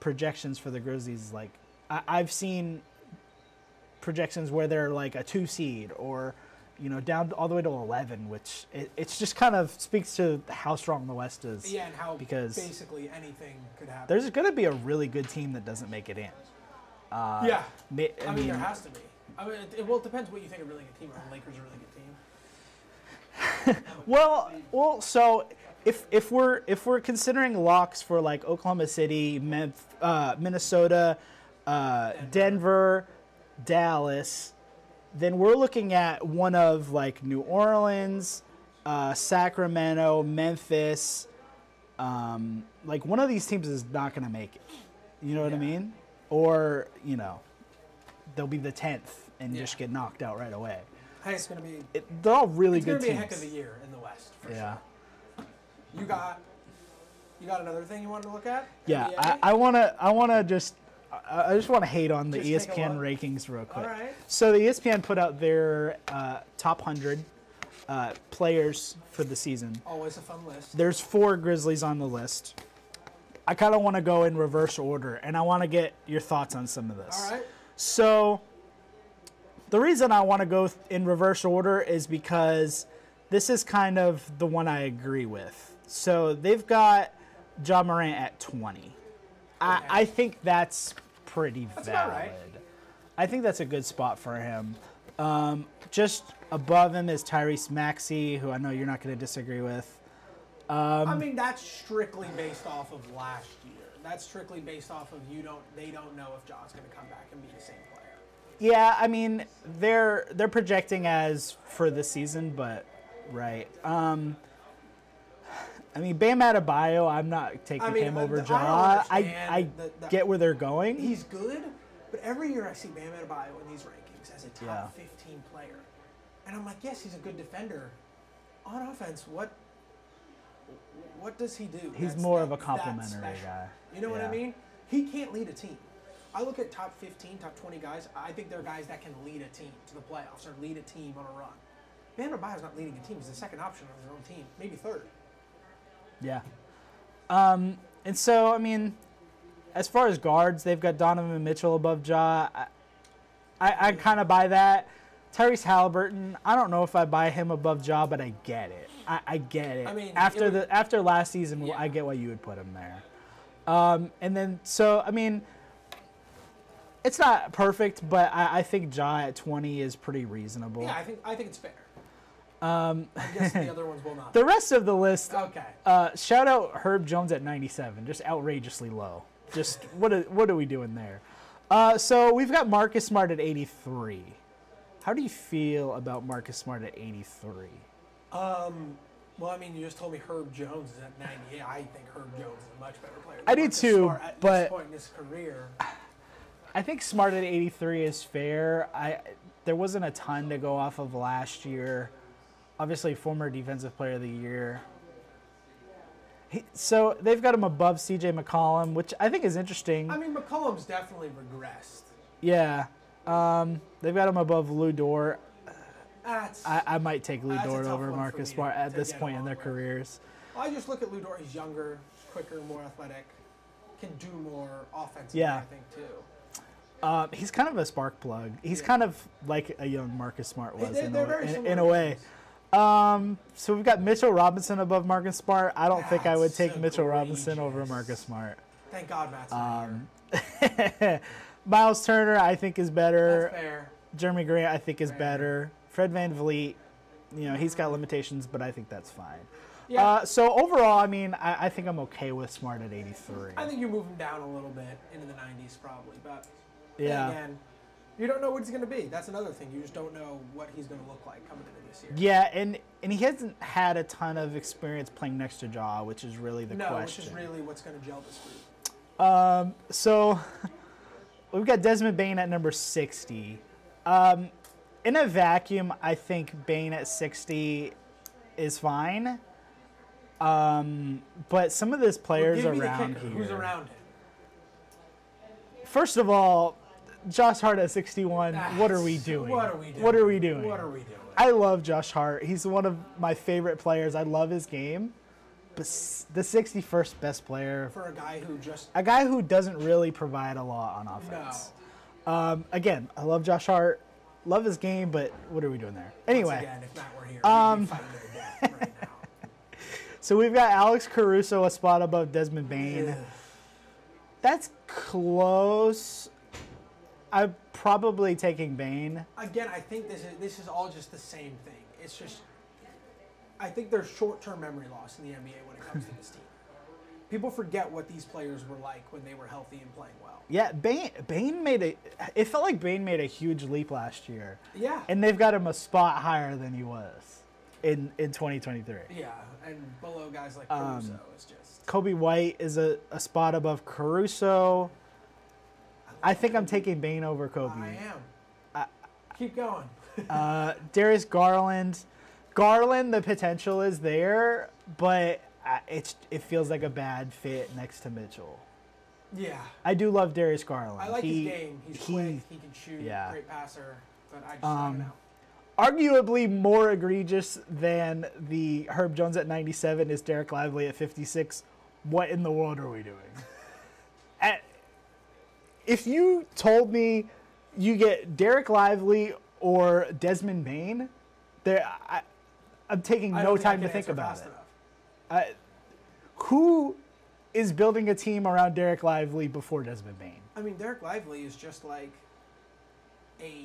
projections for the Grizzlies. Like I, I've seen projections where they're like a two seed or you know down all the way to 11 which it, it's just kind of speaks to how strong the west is Yeah, and how Because basically anything could happen. there's going to be a really good team that doesn't make it in uh, yeah. ma- I, mean, there has to be. I mean, it, it, well, it depends what you think a really good team. Are the Lakers a really good team? Well, well, so if if we're if we're considering locks for like Oklahoma City, Memf- uh, Minnesota, uh, Denver, Dallas, then we're looking at one of like New Orleans, uh, Sacramento, Memphis. Um, like one of these teams is not going to make it. You know what I mean? Or you know, they'll be the tenth and Yeah. just get knocked out right away. Hey, it's gonna be. It, they're all really good teams. It's good gonna be a heck of a year in the West. Yeah. Sure. You got. You got another thing you wanted to look at? Yeah, NBA? I, I wanna I wanna just I, I just want to hate on the Just ESPN rankings real quick. All right. So the ESPN put out their uh, top hundred uh, players for the season. Always a fun list. There's four Grizzlies on the list. I kind of want to go in reverse order, and I want to get your thoughts on some of this. All right. So, the reason I want to go in reverse order is because this is kind of the one I agree with. So, they've got Ja Morant at 20. I, Okay. I think that's pretty That's valid. right. I think that's a good spot for him. Um, just above him is Tyrese Maxey, who I know you're not going to disagree with. Um, I mean, that's strictly based off of last year. That's strictly based off of you don't. They don't know if Ja's going to come back and be the same player. Yeah, I mean they're they're projecting as for the season, but right. Um, I mean Bam Adebayo, I'm not taking I mean, him over Ja. I I the- the- get where they're going. He's good, but every year I see Bam Adebayo in these rankings as a top Yeah. 15 player, and I'm like, yes, he's a good defender. On offense, what what does he do? He's that's- more of a that complimentary guy. You know what I mean? He can't lead a team. I look at top 15, top 20 guys. I think they're guys that can lead a team to the playoffs or lead a team on a run. Bam Adebayo's not leading a team. He's the second option on his own team, maybe third. Yeah. Um, and so I mean, as far as guards, they've got Donovan Mitchell above Ja. I I, I kind of buy that. Tyrese Halliburton, I don't know if I buy him above Ja, but I get it. I, I get it. I mean, after it would- the after last season, Yeah. I get why you would put him there. Um, and then so I mean, it's not perfect, but I, I think Ja at twenty is pretty reasonable. Yeah, I think I think it's fair. Um, I guess the other ones will not. The rest of the list, Okay. uh, shout out Herb Jones at 97, just outrageously low. Just what are, what are we doing there? Uh, so we've got Marcus Smart at 83. How do you feel about Marcus Smart at 83? Um, well, I mean, you just told me Herb Jones is at 98. I think Herb Jones is a much better player. than I do too, Smart at but- this point in his career, I think Smart at 83 is fair. I there wasn't a ton to go off of last year. Obviously, former defensive player of the year. He, so they've got him above C.J. McCollum, which I think is interesting. I mean, McCollum's definitely regressed. yeah, um, they've got him above Lu Dort. That's. I, I might take Lu Dort over Marcus Smart at this point in their with. careers. I just look at Lu Dort. He's younger, quicker, more athletic, can do more offensively. Yeah. I think too. Uh, he's kind of a spark plug. He's Yeah. kind of like a young Marcus Smart was They- in, a, in, in a way. Um, so we've got Mitchell Robinson above Marcus Smart. I don't think I would take Mitchell Robinson over. Marcus Smart. Thank God Matt's Um, here. Miles Turner, I think is better. That's fair. Jerami Grant, I think is Fair. better. Fred VanVleet, you know, he's got limitations, but I think that's fine. Yeah. Uh, so overall, I mean, I, I think I'm okay with Smart at 83. I think you move him down a little bit into the 90s probably, but yeah. again, you don't know what he's going to be. That's another thing. You just don't know what he's going to look like coming into this year. Yeah, and and he hasn't had a ton of experience playing next to Ja, which is really the no, question. which is really what's going to gel this group. Um, so we've got Desmond Bane at number 60. Um, in a vacuum, I think Bane at 60 is fine. Um, but some of these players Give me the around here. Who's around him? First of all, Josh Hart at 61. what are we doing? What are we doing? What are we doing? What are we doing? I love Josh Hart. He's one of my favorite players. I love his game. But the 61st best player, For a guy who just a guy who doesn't really provide a lot on no. offense. Um, again, I love Josh Hart, love his game, but what are we doing there? Anyway, again, if Matt were here, um, we'd be fighting to the death right so we've got Alex Caruso a spot above Desmond Bane. Ugh. That's close. I'm probably taking Bane. Again, I think this is this is all just the same thing. It's just I think there's short-term memory loss in the NBA when it comes to this team. People forget what these players were like when they were healthy and playing well. Yeah, Bane. Bane made a. It felt like Bane made a huge leap last year, Yeah. and they've got him a spot higher than he was in in 2023. yeah, and below guys like Um, Caruso is just Coby White is a, a spot above Caruso. I think I'm taking Bane over Coby. I am. Keep going. Uh, Darius Garland. Garland, the potential is there, but uh, it's it feels like a bad fit next to Mitchell. Yeah. I do love Darius Garland. I like he, his game. He's he- quick. He can shoot. yeah. Great passer. But I just Um, I don't know. Arguably more egregious than the Herb Jones at 97 is Dereck Lively at 56. What in the world are we doing? At- if you told me you get Dereck Lively or Desmond Bane, there, I, I'm taking no time to think about it. I, who is building a team around Dereck Lively before Desmond Bane? I mean, Dereck Lively is just like a.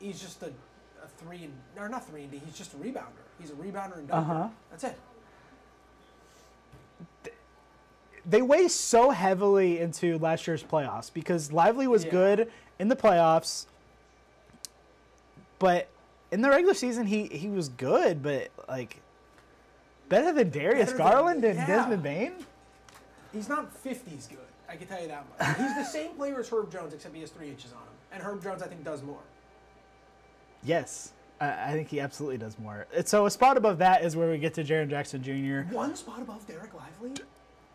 He's just a, a three and or not three and D. He's just a rebounder. He's a rebounder and dunker. Uh-huh. That's it. They weigh so heavily into last year's playoffs because Lively was Yeah. good in the playoffs, but in the regular season he he was good, but like better than Darius Better than- Garland and yeah. Desmond Bane. He's not 50s good. I can tell you that much. He's the same player as Herb Jones, except he has three inches on him. And Herb Jones, I think, does more. Yes, I, I think he absolutely does more. So a spot above that is where we get to Jaren Jackson Jr. One spot above Dereck Lively.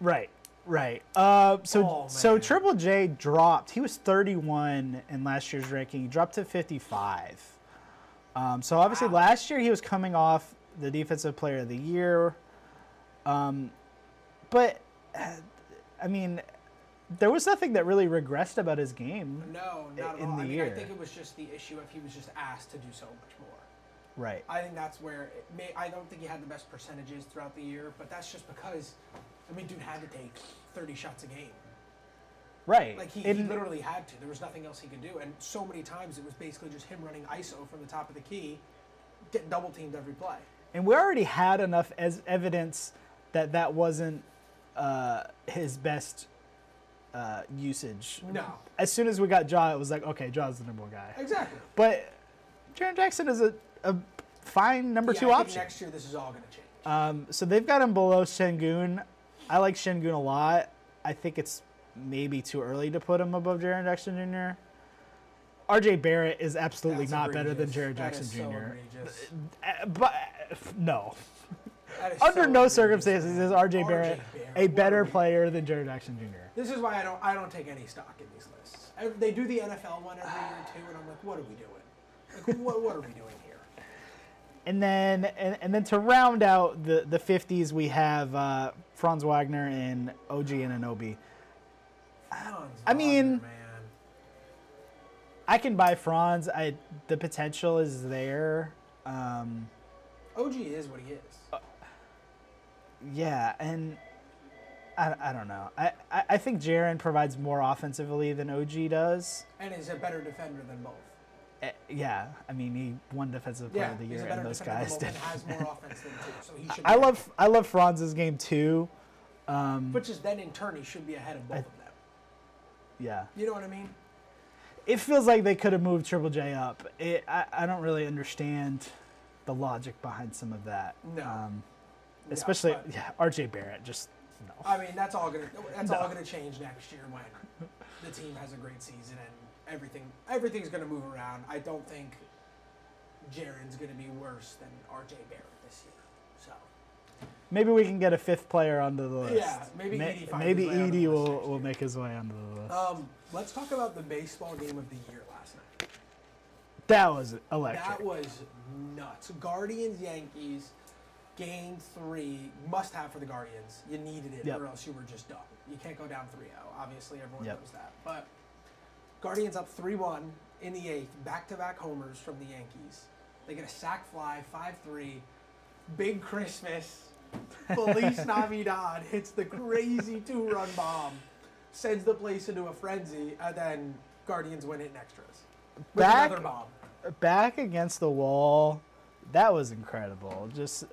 Right, right. Uh, so Oh, so. Triple J dropped. He was 31 in last year's ranking. He dropped to 55. Um, so obviously Wow. last year he was coming off the Defensive Player of the Year. Um, but uh, I mean, there was nothing that really regressed about his game. No, not at In all. the I mean, year. I think it was just the issue of he was just asked to do so much more. Right. I think that's where it may. I don't think he had the best percentages throughout the year, but that's just because, I mean, dude had to take 30 shots a game. Right. Like he, he literally had to. There was nothing else he could do, and so many times it was basically just him running ISO from the top of the key, getting double teamed every play. And we already had enough as evidence that that wasn't uh, his best uh, usage. No, As soon as we got Ja, it was like, okay, Ja's the number one guy. exactly. But Jaren Jackson is a, a fine number Yeah, two option. next year this is all going to change. Um, so they've got him below Sengun. I like Sengun a lot. I think it's maybe too early to put him above Jaren Jackson Jr. RJ Barrett is absolutely That's not better than egregious. Jaren Jackson so Jr. egregious. Uh, but uh, no, under so no egregious, circumstances man. is RJ RJ Barrett Barrett, a better player than Jaren Jackson Jr. This is why I don't I don't take any stock in these lists. I- They do the NFL one every year too, and I'm like, what are we doing? Like, what, what are we doing here? And then and, and then to round out the the 50s, we have uh, Franz Wagner and OG Anunoby. Franz I mean- Wagner. I can buy Franz. I the potential is there. Um, OG is what he is. yeah, and I, I don't know. I, I, I think Jaren provides more offensively than OG does. and is a better defender than both. Eh, yeah, I mean he won defensive player Yeah, of the year, and those guys did. has more offense than two. So he should. I love I love Franz's game too. Um, which is then in turn he should be ahead of both I- of them. yeah, You know what I mean? it feels like they could have moved Triple J up. It, I I don't really understand the logic behind some of that. No. Um, especially yeah, RJ Barrett just no. I mean, that's all gonna that's No. all gonna change next year when the team has a great season and everything everything's gonna move around. I don't think Jaren's gonna be worse than RJ Barrett this year. So Maybe we can get a fifth player onto the list. Yeah, maybe Ma- Edey maybe Edey will, will make his way onto the list. um, let's talk about the baseball game of the year last night. that was electric. That was nuts. Guardians Yankees game three must have for the Guardians. You needed it Yep. or else you were just done. You can't go down 3-0. Obviously everyone Yep. knows that. But Guardians up 3-1 in the eighth, back-to-back homers from the Yankees. They get a sac fly, 5-3. Big Christmas. Feliz Navidad hits the crazy two-run bomb, sends the place into a frenzy, and then Guardians win it in extras. Back- another bomb. Back against the wall, that was incredible. Just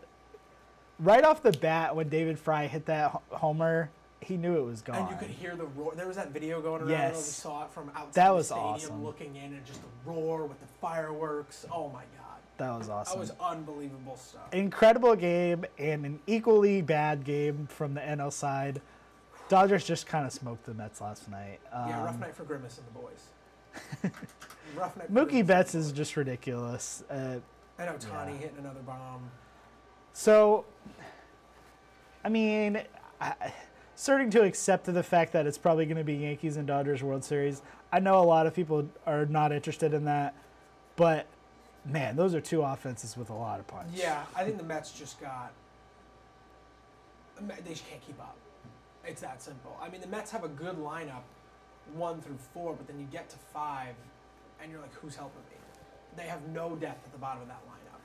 right off the bat, when David Fry hit that homer, he knew it was gone. And you could hear the roar. There was that video going around. I don't know if Yes. saw it from outside That was the stadium, awesome. looking in, and just the roar with the fireworks. Oh my god, that was awesome. that was unbelievable stuff. Incredible game and an equally bad game from the NL side. Dodgers just kind of smoked the Mets last night. yeah, rough Um, night for Grimace and the boys. rough night. Mookie Betts is just ridiculous. Uh, I know Tani yeah. hitting another bomb. So, I mean, I, starting to accept the fact that it's probably going to be Yankees and Dodgers World Series. I know a lot of people are not interested in that, but man, those are two offenses with a lot of punch. Yeah, I think the Mets just got. They just can't keep up. It's that simple. I mean, the Mets have a good lineup, one through four, but then you get to five, and you're like, who's helping me? They have no depth at the bottom of that lineup.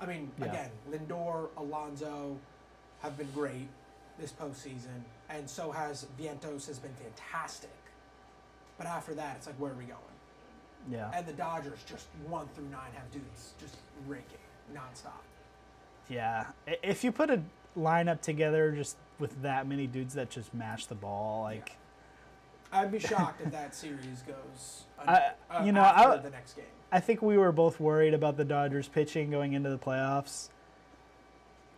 I mean, Yeah. again, Lindor, Alonso have been great this postseason, and so has Vientos has been fantastic. But after that, it's like, where are we going? Yeah. And the Dodgers just one through nine have dudes just raking nonstop. Yeah. If you put a lineup together just with that many dudes that just mash the ball, like, I'd be shocked if that series goes. I- uh, you know, I- the next game. I think we were both worried about the Dodgers pitching going into the playoffs.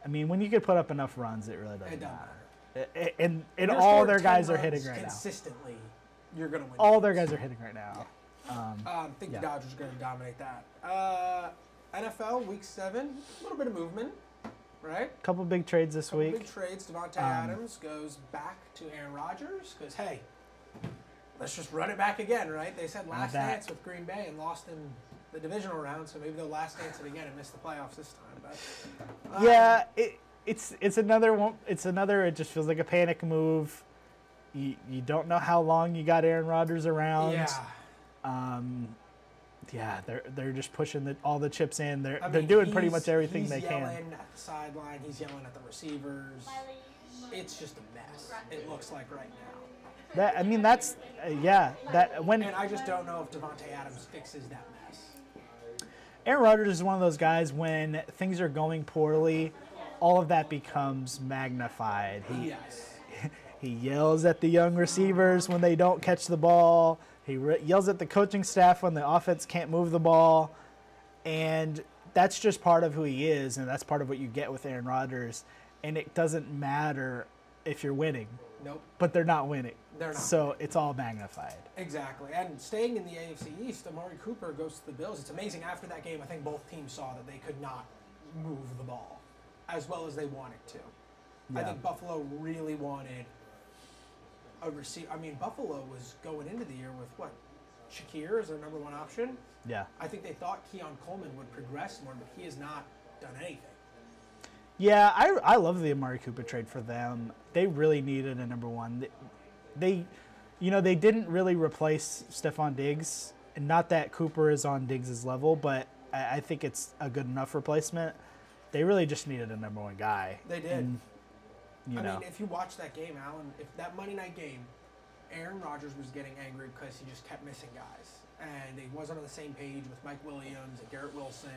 I mean, when you could put up enough runs, it really doesn't don't matter. matter. And, and all their guys are hitting right now. consistently. You're gonna win. All their guys are hitting right now. Um, Um, I think Yeah. the Dodgers are gonna dominate that. Uh, NFL Week Seven, a little bit of movement, right? A couple big trades this Couple week. big trades. Davante Um, Adams goes back to Aaron Rodgers because hey, let's just run it back again, right? They said last dance with Green Bay and lost in the divisional round, so maybe they'll last dance it again and miss the playoffs this time. But um, yeah, it, it's it's another one. It's another. It just feels like a panic move. You you don't know how long you got Aaron Rodgers around. yeah. Um, yeah, they're they're just pushing the, all the chips in. They're I they're mean, doing pretty much everything he's they yelling can. at the sideline. He's yelling at the receivers. It's just a mess. It looks like right now. That I mean, that's uh, yeah. That when And I just don't know if Davante Adams fixes that mess. Aaron Rodgers is one of those guys when things are going poorly, all of that becomes magnified. He Yes. he yells at the young receivers when they don't catch the ball. He yells at the coaching staff when the offense can't move the ball. and that's just part of who he is, and that's part of what you get with Aaron Rodgers. And it doesn't matter if you're winning, Nope. but they're not winning. They're not. So it's all magnified. Exactly. And staying in the AFC East, Amari Cooper goes to the Bills. It's amazing. After that game, I think both teams saw that they could not move the ball as well as they wanted to. I think Buffalo really wanted a receiver. I mean, Buffalo was going into the year with what? Shakir is their number one option. Yeah. I think they thought Keon Coleman would progress more, but he has not done anything. Yeah, I, I love the Amari Cooper trade for them. They really needed a number one. They, they you know, they didn't really replace Stefon Diggs. And not that Cooper is on Diggs' level, but I, I think it's a good enough replacement. They really just needed a number one guy. They did. And, you I know, mean, if you watch that game, Alan, if that Monday night game, Aaron Rodgers was getting angry because he just kept missing guys. And he wasn't on the same page with Mike Williams and Garrett Wilson.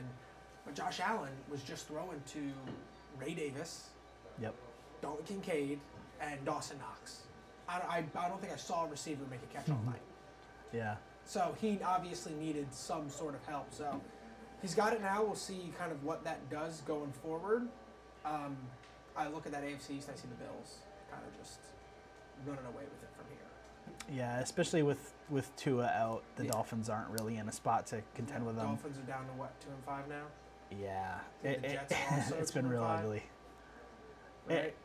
But Josh Allen was just throwing to Ray Davis, yep. Dalton Kincaid, and Dawson Knox. I, I, I don't think I saw a receiver make a catch all mm-hmm. night. Yeah. So he obviously needed some sort of help. So he's got it now. We'll see kind of what that does going forward. Um, I look at that AFC East. I see the Bills kind of just running away with it from here. Yeah, especially with, with Tua out, the Yeah. Dolphins aren't really in a spot to contend with them. The Dolphins are down to what two and five now, Yeah. It- Jets it- also it's two been real five? ugly. right? It-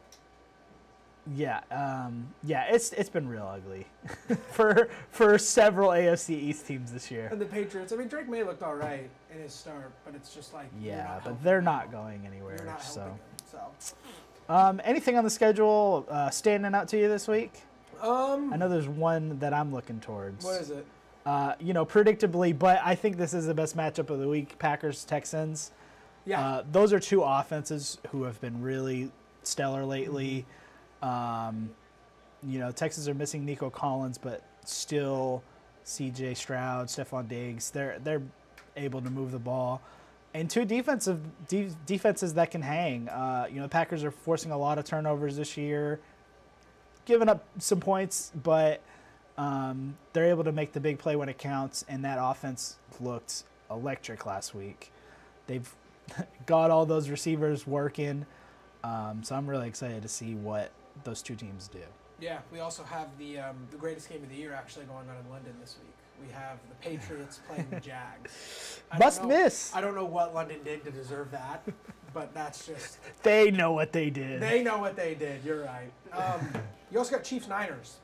Yeah, um, yeah, it's it's been real ugly for for several AFC East teams this year. and the Patriots. I mean, Drake Maye looked all right in his start, but it's just like Yeah, but they're not going anywhere. not So. So, um, anything on the schedule uh, standing out to you this week? um, I know there's one that I'm looking towards. what is it? Uh, you know, predictably, but I think this is the best matchup of the week: Packers Texans. Yeah, Uh, those are two offenses who have been really stellar lately. Um, you know, Texans are missing Nico Collins, but still C.J. Stroud, Stefon Diggs. They're they're able to move the ball, and two defensive de- defenses that can hang. Uh, you know, the Packers are forcing a lot of turnovers this year, giving up some points, but um, they're able to make the big play when it counts. And that offense looked electric last week. They've got all those receivers working. Um, so I'm really excited to see what those two teams do. Yeah, we also have the um, the greatest game of the year actually going on in London this week. We have the Patriots playing the Jags. I Must know- miss. I don't know what London did to deserve that, but that's just They know what they did. they know what they did. You're right. Um, you also got Chiefs Niners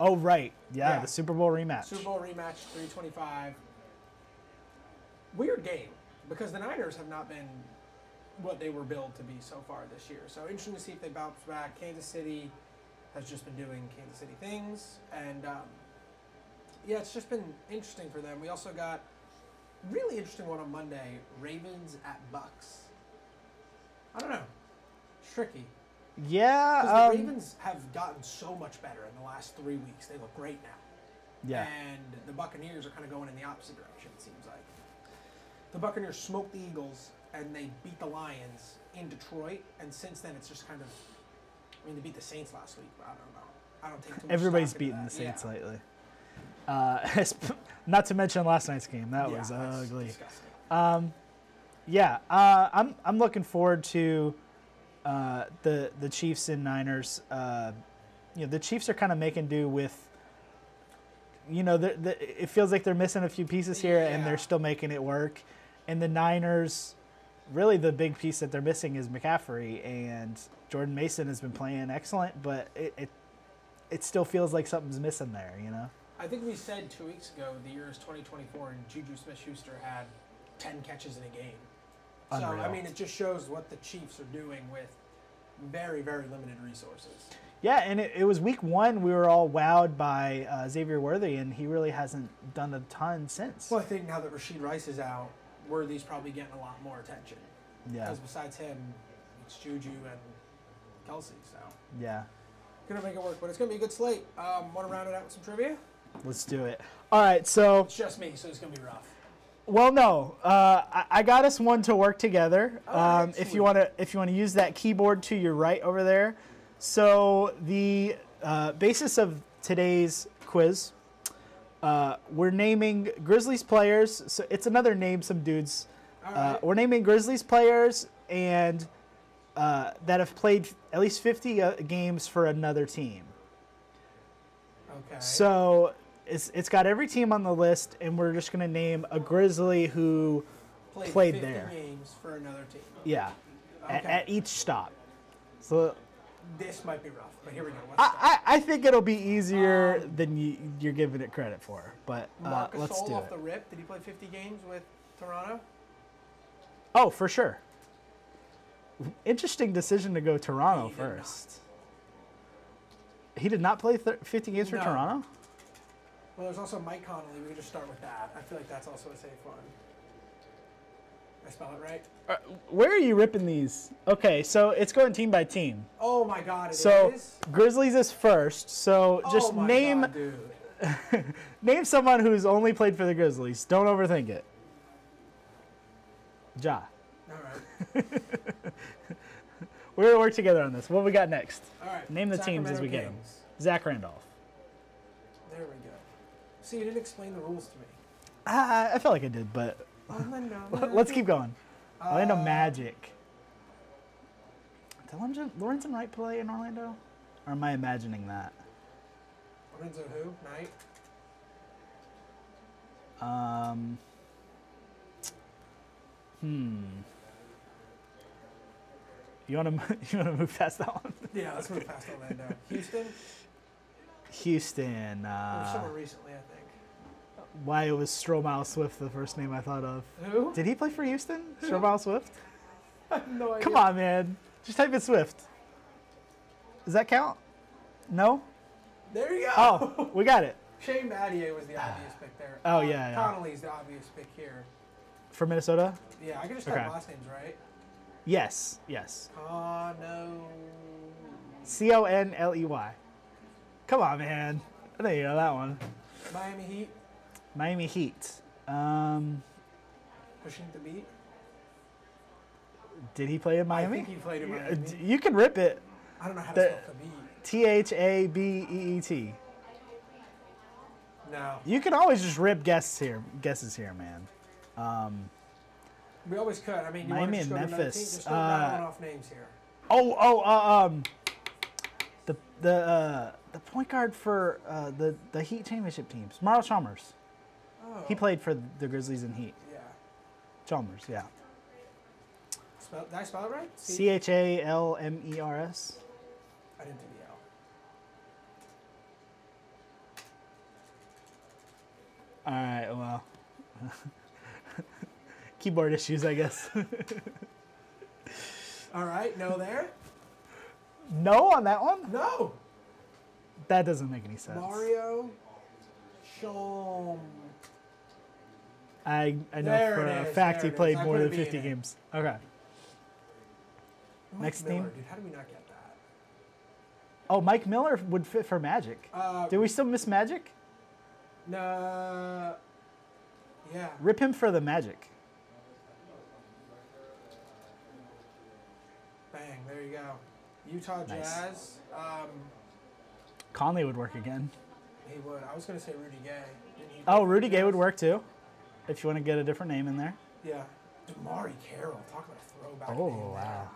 oh right, yeah, Yeah. the Super Bowl rematch. Super Bowl rematch, 325. Weird game because the Niners have not been what they were billed to be so far this year. So interesting to see if they bounce back. Kansas City has just been doing Kansas City things, and um, yeah, it's just been interesting for them. We also got really interesting one on Monday: Ravens at Bucks. I don't know, it's tricky. yeah, Because the um, Ravens have gotten so much better in the last three weeks. They look great now. yeah, And the Buccaneers are kind of going in the opposite direction, it seems like. The Buccaneers smoked the Eagles and they beat the Lions in Detroit. And since then, it's just kind of. I mean, they beat the Saints last week, but I don't know. I don't take too much everybody's beating the. Saints yeah. lately. Uh, not to mention last night's game. That Yeah, was ugly. Um, yeah, uh, I'm I'm looking forward to uh, the the Chiefs and Niners. Uh, you know, the Chiefs are kind of making do with. You know, the, the, it feels like they're missing a few pieces here, and they're still making it work. And the Niners, really, the big piece that they're missing is McCaffrey, and Jordan Mason has been playing excellent, but it it, it still feels like something's missing there. You know. I think we said two weeks ago the year is 2024 and Juju Smith Schuster had 10 catches in a game. So, I mean, it just shows what the Chiefs are doing with very, very limited resources. Yeah, and it, it was week one. We were all wowed by uh, Xavier Worthy, and he really hasn't done a ton since. Well, I think now that Rashee Rice is out, Worthy's probably getting a lot more attention. yeah, Because besides him, it's Juju and Kelsey. So yeah. gonna make it work, but it's gonna be a good slate. Um, Want to round it out with some trivia? Let's do it. All right, so It's just me, so it's gonna be rough. well, no, uh, I, I got us one to work together. Right, Um, if you want to, if you want to use that keyboard to your right over there. So the uh, basis of today's quiz Uh, we're naming Grizzlies players. So it's another name some dudes. Uh, right. we're naming Grizzlies players and uh, that have played at least 50 uh, games for another team. okay. So it's it's got every team on the list, and we're just gonna name a Grizzly who, played, played 50 there. games for another team. yeah, Okay. at, each stop. So This might be rough, but here we go. I, I, I think it'll be easier Um, than you, you're giving it credit for. But uh, let's do off it. the rip. Did he play 50 games with Toronto? Oh, for sure. Interesting decision to go Toronto He did first. He did not play thir 50 games for Toronto. Well, there's also Mike Conley. We can just start with that. I feel like that's also a safe one. I spell it right? Uh, where are you ripping these? Okay, so it's going team by team. Oh my God, it is. So Grizzlies is first. So just oh my name God, dude. name someone who's only played for the Grizzlies. Don't overthink it. Ja. All right. We're gonna work together on this. What we got next? All right. Name the teams as Sacramento we get 'em. Kings. Zach Randolph. There we go. See, you didn't explain the rules to me. I, I felt like I did, but Orlando let's keep going. Orlando Uh, Magic. Did Lorenzo- Lorenzen Wright play in Orlando? Or am I imagining that? Lorenzo who? Knight? Um, hmm. You want to you want to move past that one? Yeah, let's move past Orlando. Houston? Houston. Or Uh, someone recently, I think. Why it was Stromile Swift the first name I thought of. Who? Did he play for Houston? Stromile Swift? I have no idea. Come on, man. Just type in Swift. Does that count? No? There you go. Oh, we got it. Shane Battier was the obvious pick there. Oh, yeah, yeah. Conley's the obvious pick here. For Minnesota? Yeah, I can just type Okay. last names, right? Yes. Yes. Cono. C O N L E Y. Come on, man. I think you know that one. Miami Heat. Miami Heat. Um, Pushing Thabeet. did he play in I Miami? think he played in Miami. You can rip it. I don't know how to the- spell Thabeet. T H A B E E T. No. You can always just rip guesses here. Guesses here, man. Um, We always could. I mean, Miami and go to another Memphis. Just Uh, off names here. oh, oh, uh, um, the the uh, the point guard for uh, the the Heat championship teams, Miles Chalmers. Oh. He played for the Grizzlies and Heat. Yeah. Chalmers, yeah. Spell, did I spell it right? C H A L M E R S. I didn't do the L. All right, well, keyboard issues, I guess. All right. No there. no on that one. No. That doesn't make any sense. Mario. Shom. I I know There for a is, fact he played more than B in 50 it. games. Okay. Mike Next Miller? Dude, how did we not get that? Oh, Mike Miller would fit for Magic. Uh, Do we still miss Magic? No. Yeah. Rip him for the Magic. Bang. There you go. Utah Nice. Jazz. Um, Conley would work again. he would. I was gonna say Rudy Gay. Oh, Rudy Gay would work too. If you want to get a different name in there. Yeah. Damari Carroll. Talk about a throwback. Oh, name wow.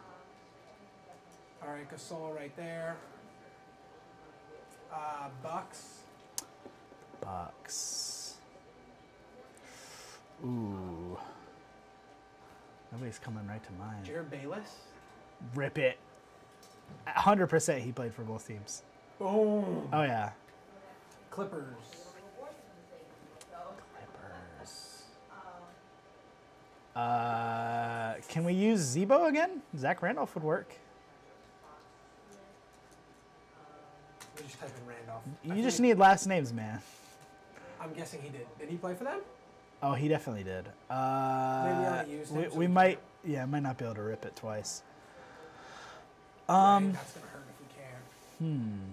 there. All right, Gasol right there. Uh, Bucks. Bucks. Ooh. Nobody's coming right to mind. Jerryd Bayless. Rip it. 100% he played for both teams. Boom. Oh, yeah. Clippers. Clippers. Uh, can we use Z-Bo again? Zach Randolph would work. We just type in Randolph. You think just need last names, man. I'm guessing he did. Did he play for them? Oh, he definitely did. Uh, him, we, we might, yeah, might not be able to rip it twice. Um, that's gonna hurt if we can. Hmm.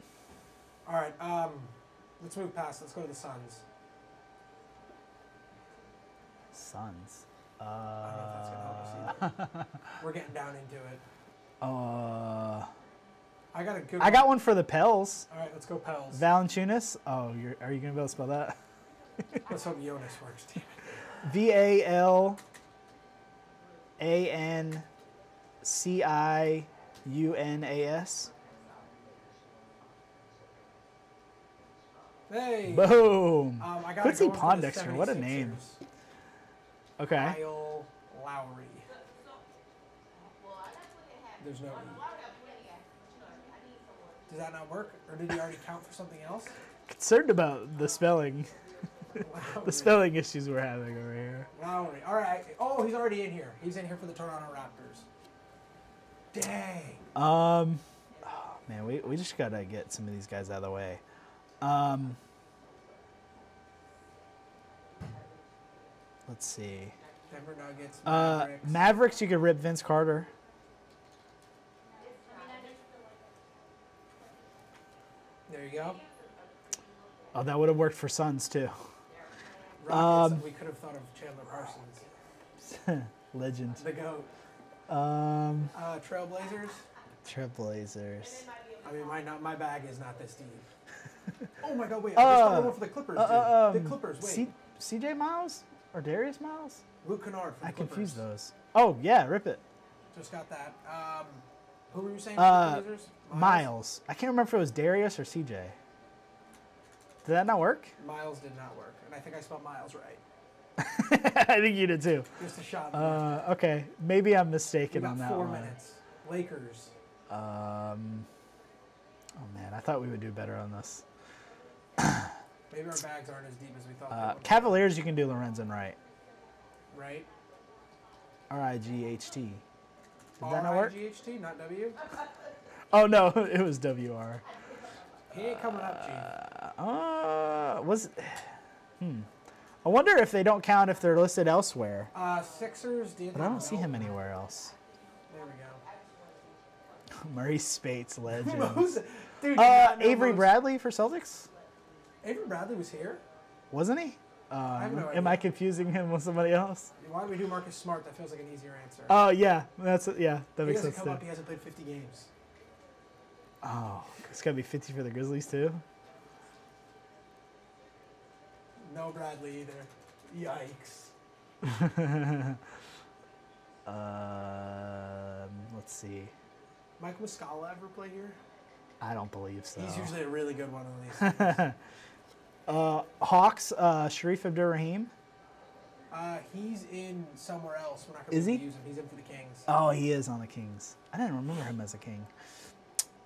All right. Um, let's move past. Let's go to the Suns. Suns. I don't know if that's gonna help Uh, us either. We're getting down into it. uh, I got a good. I got one for the Pels. All right, let's go Pels. Valanciunas. Oh, you're, are you gonna be able to spell that? Let's hope Jonas works. Damn it. V A L A N C I U N A S. Hey. Boom. Um, I got Quincy Pondexter, what a name. Okay. Kyle Lowry. There's no E. Does that not work? Or did you already count for something else? Concerned about the spelling, the spelling issues we're having over here. Lowry. All right. Oh, he's already in here. He's in here for the Toronto Raptors. Dang. Um, oh, man, we, we just gotta get some of these guys out of the way. Um, let's see. Denver Nuggets. Uh, Mavericks. Mavericks, you could rip Vince Carter. there you go. Oh, that would have worked for Suns too. Rockets. Um, we could have thought of Chandler Parsons. Legend. The GOAT. Um, Uh, Trailblazers. Trailblazers. I mean, my not my bag is not this deep. oh my God! Wait, I just Uh, thought one for the Clippers. Uh, uh, the um, Clippers. Wait, C- CJ Miles or Darius Miles? Luke Kennard the I Clippers. confuse those. Oh yeah, rip it. Just got that. Um, who were you saying? Uh, Blazers? Miles. I can't remember if it was Darius or CJ. Did that not work? Miles did not work, and I think I spelled Miles right. I think you did too. Just a shot. Uh, okay, maybe I'm mistaken on that four one. minutes. Lakers. Um, oh man, I thought we would do better on this. Maybe our bags aren't as deep as we thought. Uh. Cavaliers, you can do Lorenzen Wright. right? R I G H T. Did that not work? R-I-G-H-T, not W. Oh no, it was W R. He ain't coming up, Chief. Uh, was. Hmm. I wonder if they don't count if they're listed elsewhere. Uh, Sixers. But I don't see him anywhere else. There we go. Marreese Speights, legend. Dude, uh, Avery Moses- Bradley for Celtics, Avery Bradley was here. wasn't he? Um, have no am I confusing him with somebody else? Why do we do Marcus Smart? That feels like an easier answer. Oh yeah, that's yeah, that he makes sense come up. He hasn't played 50 games. Oh, it's gotta be 50 for the Grizzlies too. No Bradley either. Yikes. Um, let's see. Mike Muscala ever play here? I don't believe so. He's usually a really good one of these. uh, Hawks, uh, Shareef Abdur-Rahim. uh, he's in somewhere else. We're not Is going he? to use him. He's in for the Kings. Oh, he is on the Kings. I didn't remember him as a King.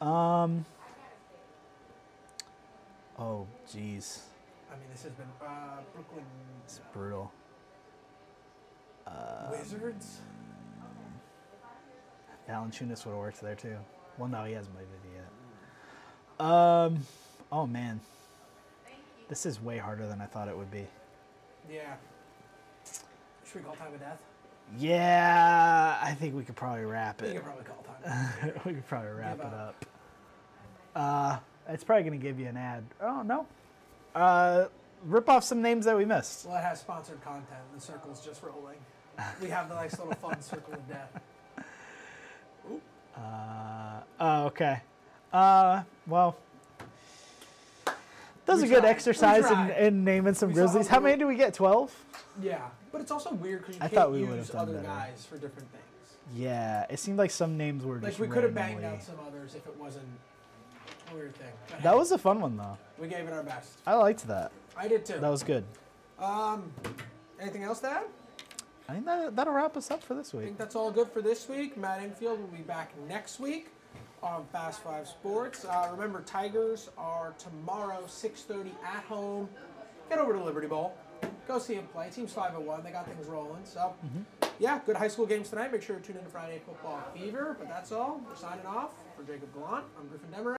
Um. Oh, jeez, I mean, this has been uh, Brooklyn it's brutal. Uh, Wizards. Valanciunas would have worked there too. Well, no, he hasn't played it yet. Um. Oh man, this is way harder than I thought it would be. Yeah. Should we call time of death? Yeah, I think we could probably wrap it. We it. can probably call time. we could probably wrap Give it up. up. Uh, it's probably gonna give you an ad. Oh no. Uh, rip off some names that we missed. well, it has sponsored content. The circle's just rolling. We have the nice little fun circle of death. Uh, oh, okay. Uh, well, that was We a good tried. Exercise in, in naming some We Grizzlies. how How many do we get? Twelve. Yeah, but it's also weird because you I can't thought we use done other better. guys for different things. Yeah, it seemed like some names were Like just we could have banged out some others if it wasn't a weird thing. But That hey, was a fun one though. we gave it our best. I liked that. I did too. That was good. Um, anything else, Dad? I think that that'll wrap us up for this week. I think that's all good for this week. Matt Infield will be back next week on Fast Five Sports. Uh, remember, Tigers are tomorrow, 6:30 at home. Get over to Liberty Bowl. Go see them play. Team's five and one. They got things rolling. So, yeah, good high school games tonight. Make sure to tune in to Friday Football Fever. But that's all. We're signing off for Jacob Gallant. I'm Griffin Demer.